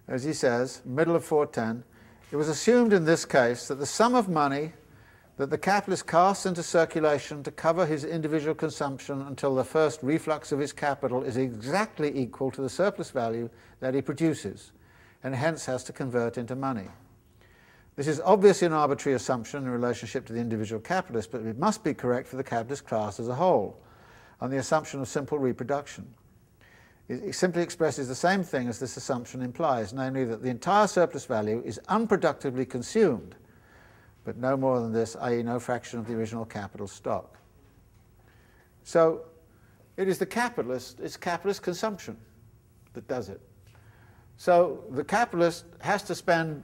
[SPEAKER 2] as he says, middle of 410, it was assumed in this case that the sum of money that the capitalist casts into circulation to cover his individual consumption until the first reflux of his capital is exactly equal to the surplus value that he produces and hence has to convert into money. This is obviously an arbitrary assumption in relationship to the individual capitalist, but it must be correct for the capitalist class as a whole, on the assumption of simple reproduction. It simply expresses the same thing as this assumption implies, namely that the entire surplus value is unproductively consumed, but no more than this, i.e., no fraction of the original capital stock. So it is the capitalist, it's capitalist consumption that does it. So the capitalist has to spend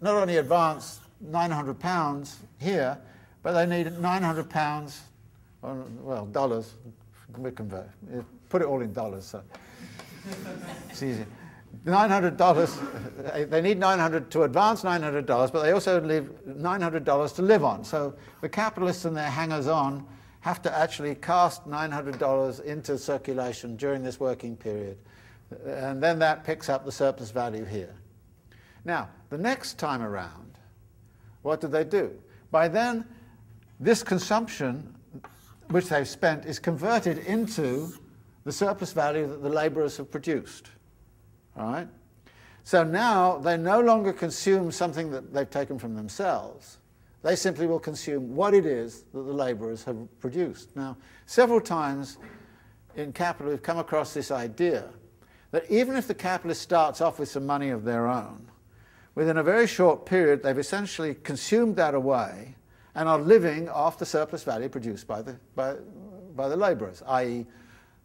[SPEAKER 2] not only advance 900 pounds here, but they need 900 pounds, well, dollars, we convert, put it all in dollars, so it's easy. $900, they need 900 to advance $900, but they also need $900 to live on. So the capitalists and their hangers-on have to actually cast $900 into circulation during this working period and then that picks up the surplus value here. Now, the next time around, what do they do? By then, this consumption which they've spent is converted into the surplus value that the laborers have produced. All right? So now they no longer consume something that they've taken from themselves. They simply will consume what it is that the laborers have produced. Now, several times in capital, we've come across this idea that even if the capitalist starts off with some money of their own, within a very short period they've essentially consumed that away and are living off the surplus value produced by the, by, by the labourers, i.e.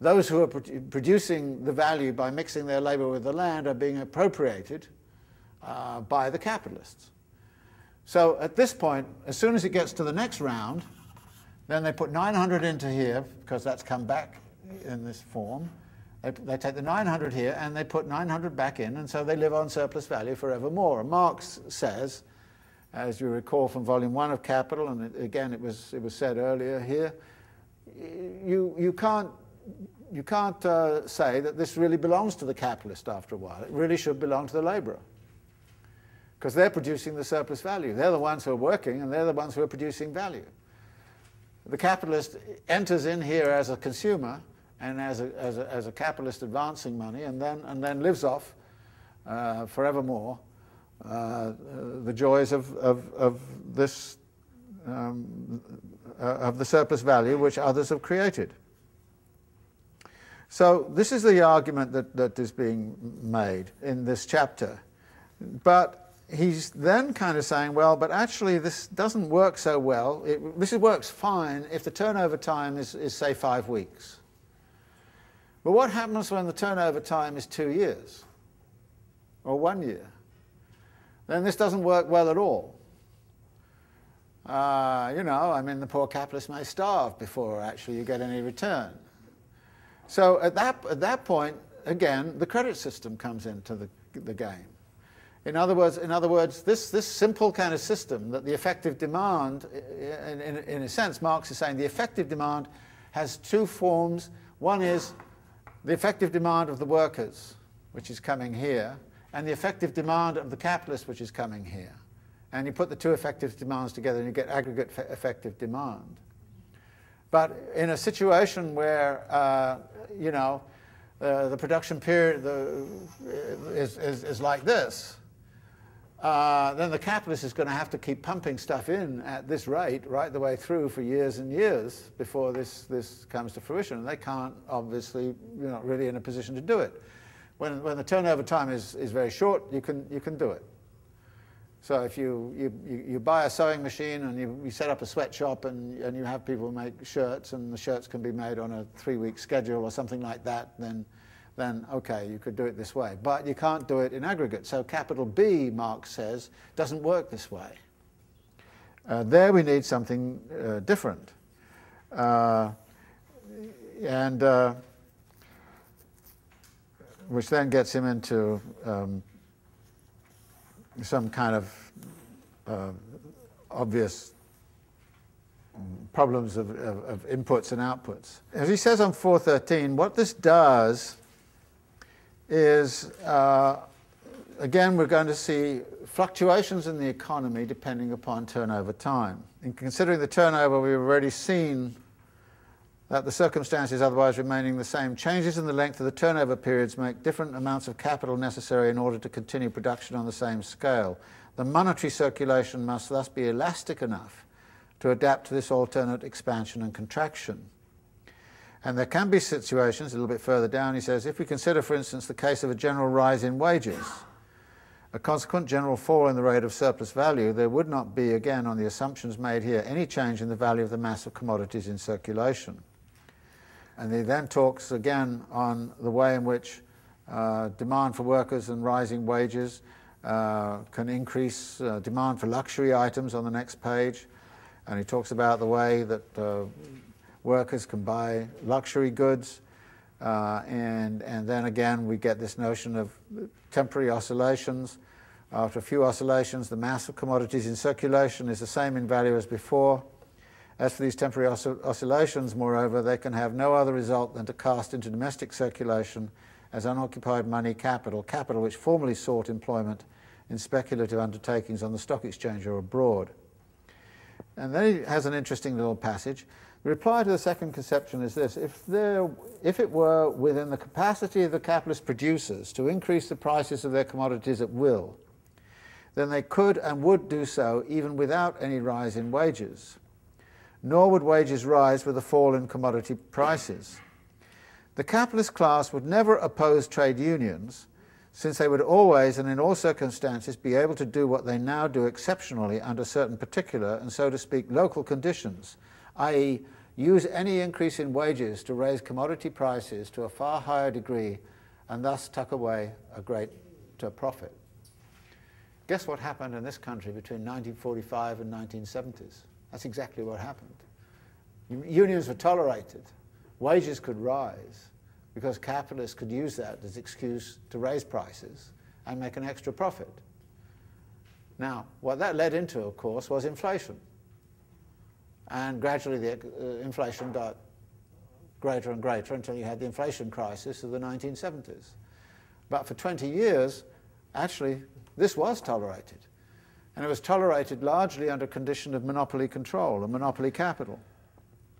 [SPEAKER 2] those who are producing the value by mixing their labor with the land are being appropriated uh, by the capitalists. So at this point, as soon as it gets to the next round, then they put 900 into here because that's come back in this form. They, they, take the 900 here and they put 900 back in, and so they live on surplus value forevermore. Marx says, as you recall from volume one of Capital, and it, again it was, it was said earlier here, you, you can't you can't uh, say that this really belongs to the capitalist after a while. It really should belong to the laborer. Because they're producing the surplus value. They're the ones who are working and they're the ones who are producing value. The capitalist enters in here as a consumer and as a, as a, as a capitalist advancing money and then, and then lives off uh, forevermore uh, the joys of, of, of this, um, uh, of the surplus value which others have created. So this is the argument that, that is being made in this chapter. But he's then kind of saying, well, but actually this doesn't work so well. It, this works fine if the turnover time is, is, say, five weeks. But what happens when the turnover time is two years or one year? Then this doesn't work well at all. Uh, you know, I mean, the poor capitalist may starve before actually you get any return. So at that, at that point, again, the credit system comes into the, the game. In other words, in other words this, this simple kind of system that the effective demand, in, in, in a sense, Marx is saying the effective demand has two forms. One is the effective demand of the workers, which is coming here, and the effective demand of the capitalist, which is coming here. And you put the two effective demands together and you get aggregate effective demand. But in a situation where, uh, you know, uh, the production period the, is, is, is, like this, uh, then the capitalist is going to have to keep pumping stuff in at this rate right the way through for years and years before this, this comes to fruition. And they can't, obviously, you're not really in a position to do it. When, when the turnover time is, is very short, you can, you can do it. So if you, you, you, buy a sewing machine and you, you set up a sweatshop and, and you have people make shirts and the shirts can be made on a three-week schedule or something like that, then, then okay, you could do it this way. But you can't do it in aggregate. So capital B, Marx says, doesn't work this way. Uh, there we need something uh, different. Uh, and uh, which then gets him into um, some kind of uh, obvious problems of, of, of, inputs and outputs. As he says on 413, what this does is, uh, again, we're going to see fluctuations in the economy depending upon turnover time. In considering the turnover, we've already seen that the circumstances otherwise remaining the same. Changes in the length of the turnover periods make different amounts of capital necessary in order to continue production on the same scale. The monetary circulation must thus be elastic enough to adapt to this alternate expansion and contraction. And there can be situations, a little bit further down, he says, if we consider, for instance, the case of a general rise in wages, a consequent general fall in the rate of surplus value, there would not be, again, on the assumptions made here, any change in the value of the mass of commodities in circulation. And he then talks again on the way in which uh, demand for workers and rising wages uh, can increase uh, demand for luxury items on the next page. And he talks about the way that uh, workers can buy luxury goods. Uh, and, and then again, we get this notion of temporary oscillations. After a few oscillations, the mass of commodities in circulation is the same in value as before. As for these temporary oscillations, moreover, they can have no other result than to cast into domestic circulation as unoccupied money capital, capital which formerly sought employment in speculative undertakings on the stock exchange or abroad. And then he has an interesting little passage. The reply to the second conception is this if, there, if it were within the capacity of the capitalist producers to increase the prices of their commodities at will, then they could and would do so even without any rise in wages nor would wages rise with a fall in commodity prices. The capitalist class would never oppose trade unions, since they would always and in all circumstances be able to do what they now do exceptionally under certain particular and, so to speak, local conditions, i.e., use any increase in wages to raise commodity prices to a far higher degree and thus tuck away a great profit. Guess what happened in this country between 1945 and 1970s? That's exactly what happened. Unions were tolerated. Wages could rise because capitalists could use that as excuse to raise prices and make an extra profit. Now, what that led into, of course, was inflation. And gradually the uh, inflation got greater and greater until you had the inflation crisis of the 1970s. But for 20 years, actually, this was tolerated. And it was tolerated largely under condition of monopoly control and monopoly capital.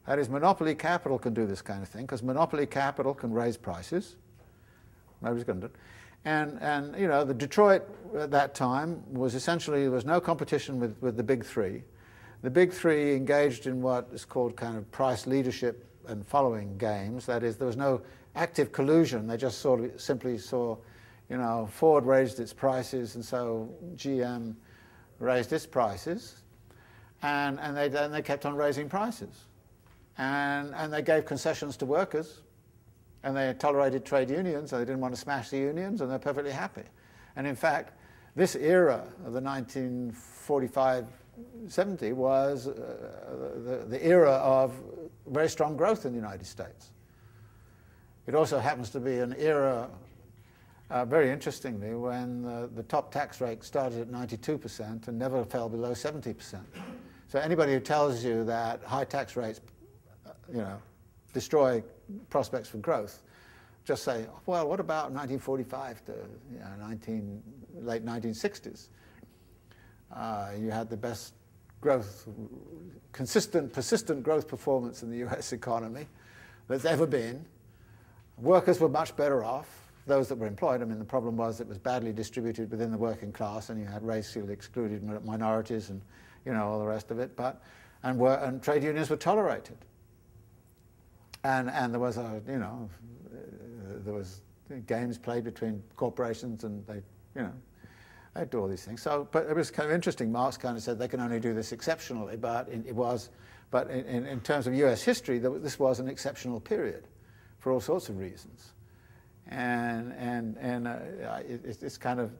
[SPEAKER 2] That is, monopoly capital can do this kind of thing because monopoly capital can raise prices. Nobody's going to do it. And, and, you know, the Detroit at that time was essentially, there was no competition with, with the big three. The big three engaged in what is called kind of price leadership and following games. That is, there was no active collusion. They just sort of simply saw, you know, Ford raised its prices, and so GM raised its prices, and, and they, then they kept on raising prices. And, and they gave concessions to workers, and they tolerated trade unions, and they didn't want to smash the unions, and they're perfectly happy. And in fact, this era of the 1945 70 was uh, the, the era of very strong growth in the United States. It also happens to be an era, uh, very interestingly, when uh, the top tax rate started at 92% and never fell below 70%. So anybody who tells you that high tax rates, uh, you know, destroy prospects for growth, just say, well, what about 1945 to you know, 19, late 1960s? Uh, you had the best growth, consistent, persistent growth performance in the US economy that's ever been. Workers were much better off, those that were employed. I mean, the problem was it was badly distributed within the working class, and you had racially excluded minorities and, you know, all the rest of it. But, and, were, and trade unions were tolerated. And, and there was a, you know, there was games played between corporations and they, you know, they do all these things. So, but it was kind of interesting. Marx kind of said they can only do this exceptionally, but it, it was, but in, in, terms of U.S. history, this was an exceptional period for all sorts of reasons. And, and, and uh, it, it's kind of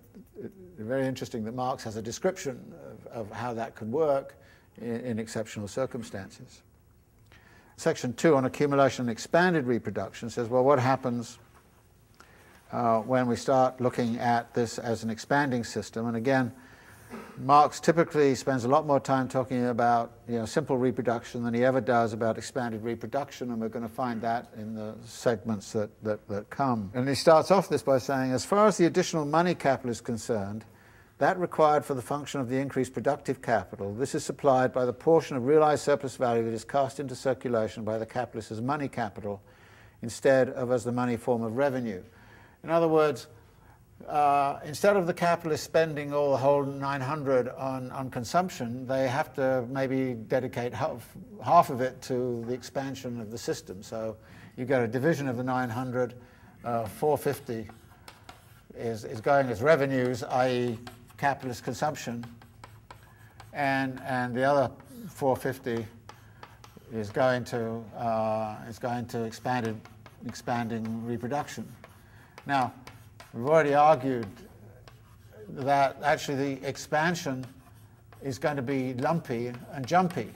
[SPEAKER 2] very interesting that Marx has a description of, of how that could work in, in exceptional circumstances. Section 2 on accumulation and expanded reproduction says, well, what happens uh, when we start looking at this as an expanding system. And again, Marx typically spends a lot more time talking about you know, simple reproduction than he ever does about expanded reproduction, and we're going to find that in the segments that, that, that come. And he starts off this by saying, as far as the additional money capital is concerned, that required for the function of the increased productive capital, this is supplied by the portion of realized surplus value that is cast into circulation by the capitalist as money capital instead of as the money form of revenue. In other words, uh, instead of the capitalists spending all the whole 900 on, on consumption, they have to maybe dedicate half, half of it to the expansion of the system. So you get a division of the 900, uh, 450 is, is going as revenues, i.e. capitalist consumption, and, and the other 450 is going to, uh, is going to expanded, expanding reproduction. Now, we've already argued that actually the expansion is going to be lumpy and jumpy,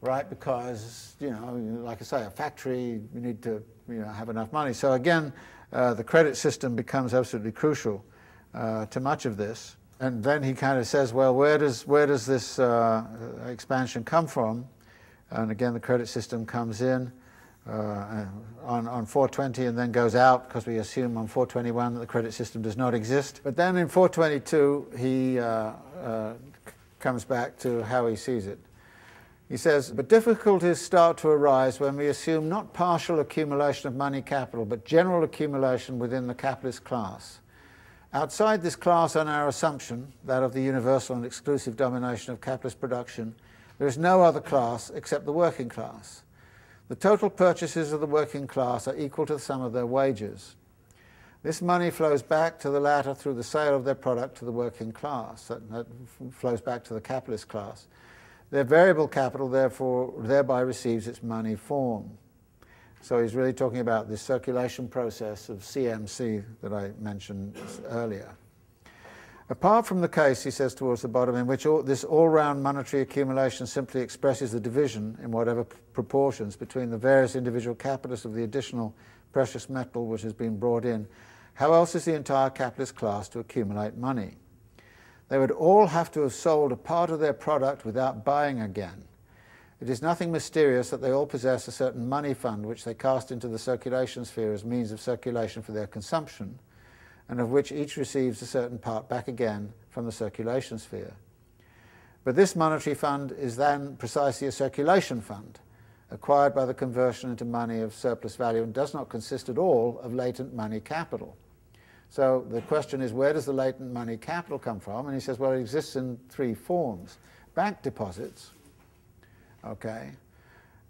[SPEAKER 2] right? Because, you know, like I say, a factory, you need to you know, have enough money. So again, uh, the credit system becomes absolutely crucial uh, to much of this. And then he kind of says, well, where does, where does this uh, expansion come from? And again, the credit system comes in uh, on, on 420 and then goes out because we assume on 421 that the credit system does not exist. But then in 422, he uh, uh, comes back to how he sees it. He says, but difficulties start to arise when we assume not partial accumulation of money capital, but general accumulation within the capitalist class. Outside this class on our assumption, that of the universal and exclusive domination of capitalist production, there is no other class except the working class. The total purchases of the working class are equal to the sum of their wages. This money flows back to the latter through the sale of their product to the working class. That, flows back to the capitalist class. Their variable capital, therefore, thereby receives its money form. So he's really talking about this circulation process of CMC that I mentioned earlier. Apart from the case, he says towards the bottom, in which all, this all-round monetary accumulation simply expresses the division in whatever proportions between the various individual capitalists of the additional precious metal which has been brought in, how else is the entire capitalist class to accumulate money? They would all have to have sold a part of their product without buying again. It is nothing mysterious that they all possess a certain money fund which they cast into the circulation sphere as means of circulation for their consumption, and of which each receives a certain part back again from the circulation sphere. But this monetary fund is then precisely a circulation fund, acquired by the conversion into money of surplus value and does not consist at all of latent money capital. So the question is, where does the latent money capital come from? And he says, well, it exists in three forms. Bank deposits, okay?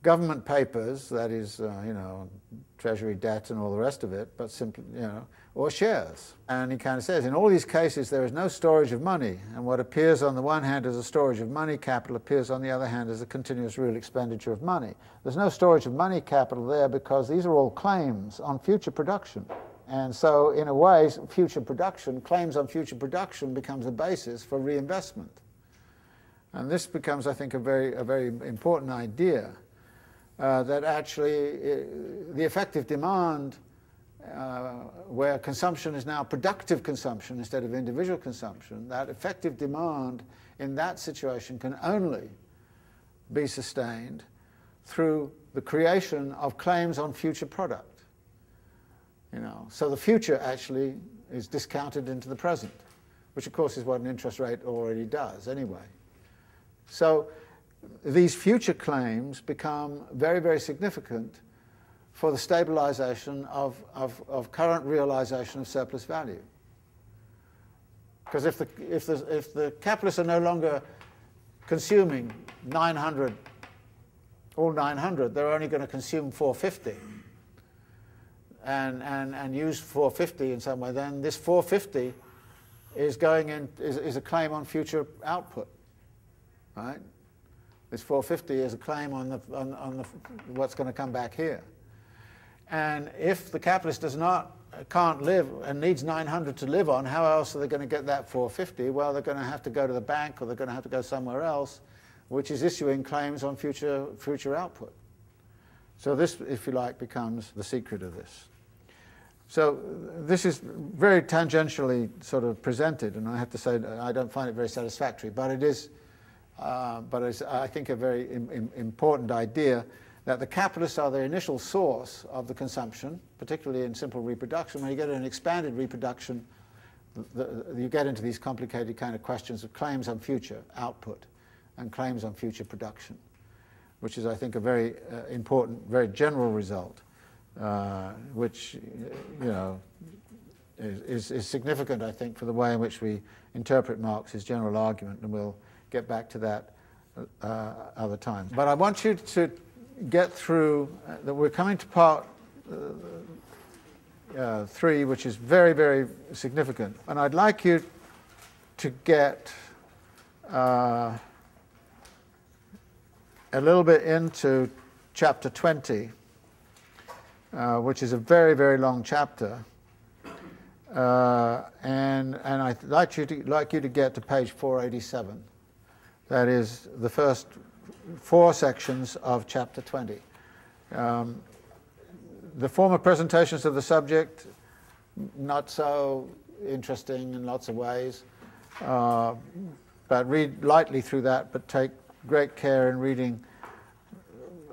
[SPEAKER 2] Government papers, that is, uh, you know, treasury debt and all the rest of it, but simply, you know, or shares. And he kind of says, in all these cases, there is no storage of money, and what appears on the one hand as a storage of money capital appears on the other hand as a continuous real expenditure of money. There's no storage of money capital there because these are all claims on future production. And so, in a way, future production, claims on future production becomes a basis for reinvestment. And this becomes, I think, a very, a very important idea uh, that actually uh, the effective demand, uh, where consumption is now productive consumption instead of individual consumption, that effective demand in that situation can only be sustained through the creation of claims on future product. You know, so the future actually is discounted into the present, which of course is what an interest rate already does anyway. So these future claims become very, very significant for the stabilization of, of, of current realization of surplus value. Because if the, if, the, if the capitalists are no longer consuming 900, all 900, they're only going to consume 450 and, and, and use 450 in some way, then this 450 is going in, is, is a claim on future output right? This 450 is a claim on, the, on, on the, what's going to come back here. And if the capitalist does not, can't live and needs 900 to live on, how else are they going to get that 450? Well, they're going to have to go to the bank or they're going to have to go somewhere else, which is issuing claims on future, future output. So this, if you like, becomes the secret of this. So this is very tangentially sort of presented, and I have to say I don't find it very satisfactory, but it is uh, but it's, I think, a very Im important idea that the capitalists are the initial source of the consumption, particularly in simple reproduction. When you get an expanded reproduction, the, the, you get into these complicated kind of questions of claims on future output and claims on future production, which is, I think, a very uh, important, very general result, uh, which, you know, is, is, significant, I think, for the way in which we interpret Marx's general argument, and we'll get back to that uh, other times. But I want you to get through, uh, that we're coming to part uh, uh, three, which is very, very significant. And I'd like you to get uh, a little bit into chapter 20, uh, which is a very, very long chapter. Uh, and and I'd like you to like you to get to page 487. That is the first four sections of chapter 20. Um, the former presentations of the subject, not so interesting in lots of ways, uh, but read lightly through that, but take great care in reading.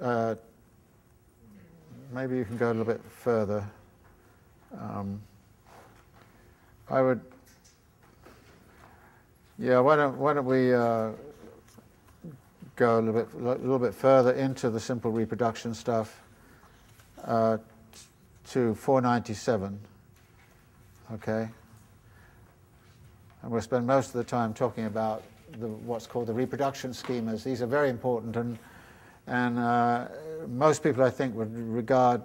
[SPEAKER 2] Uh, maybe you can go a little bit further. Um, I would, yeah, why don't, why don't we uh, go a little bit, a little bit further into the simple reproduction stuff uh, to 497. Okay? And we'll spend most of the time talking about the, what's called the reproduction schemas. These are very important, and, and uh, most people, I think, would regard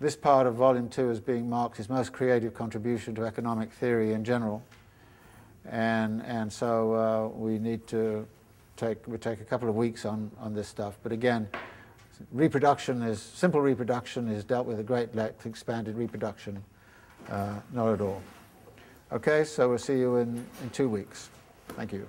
[SPEAKER 2] this part of Volume 2 as being Marx's most creative contribution to economic theory in general. And, and so uh, we need to take, would take a couple of weeks on, on this stuff. But again, reproduction is, simple reproduction is dealt with at great length, expanded reproduction, uh, not at all. Okay, so we'll see you in, in two weeks. Thank you.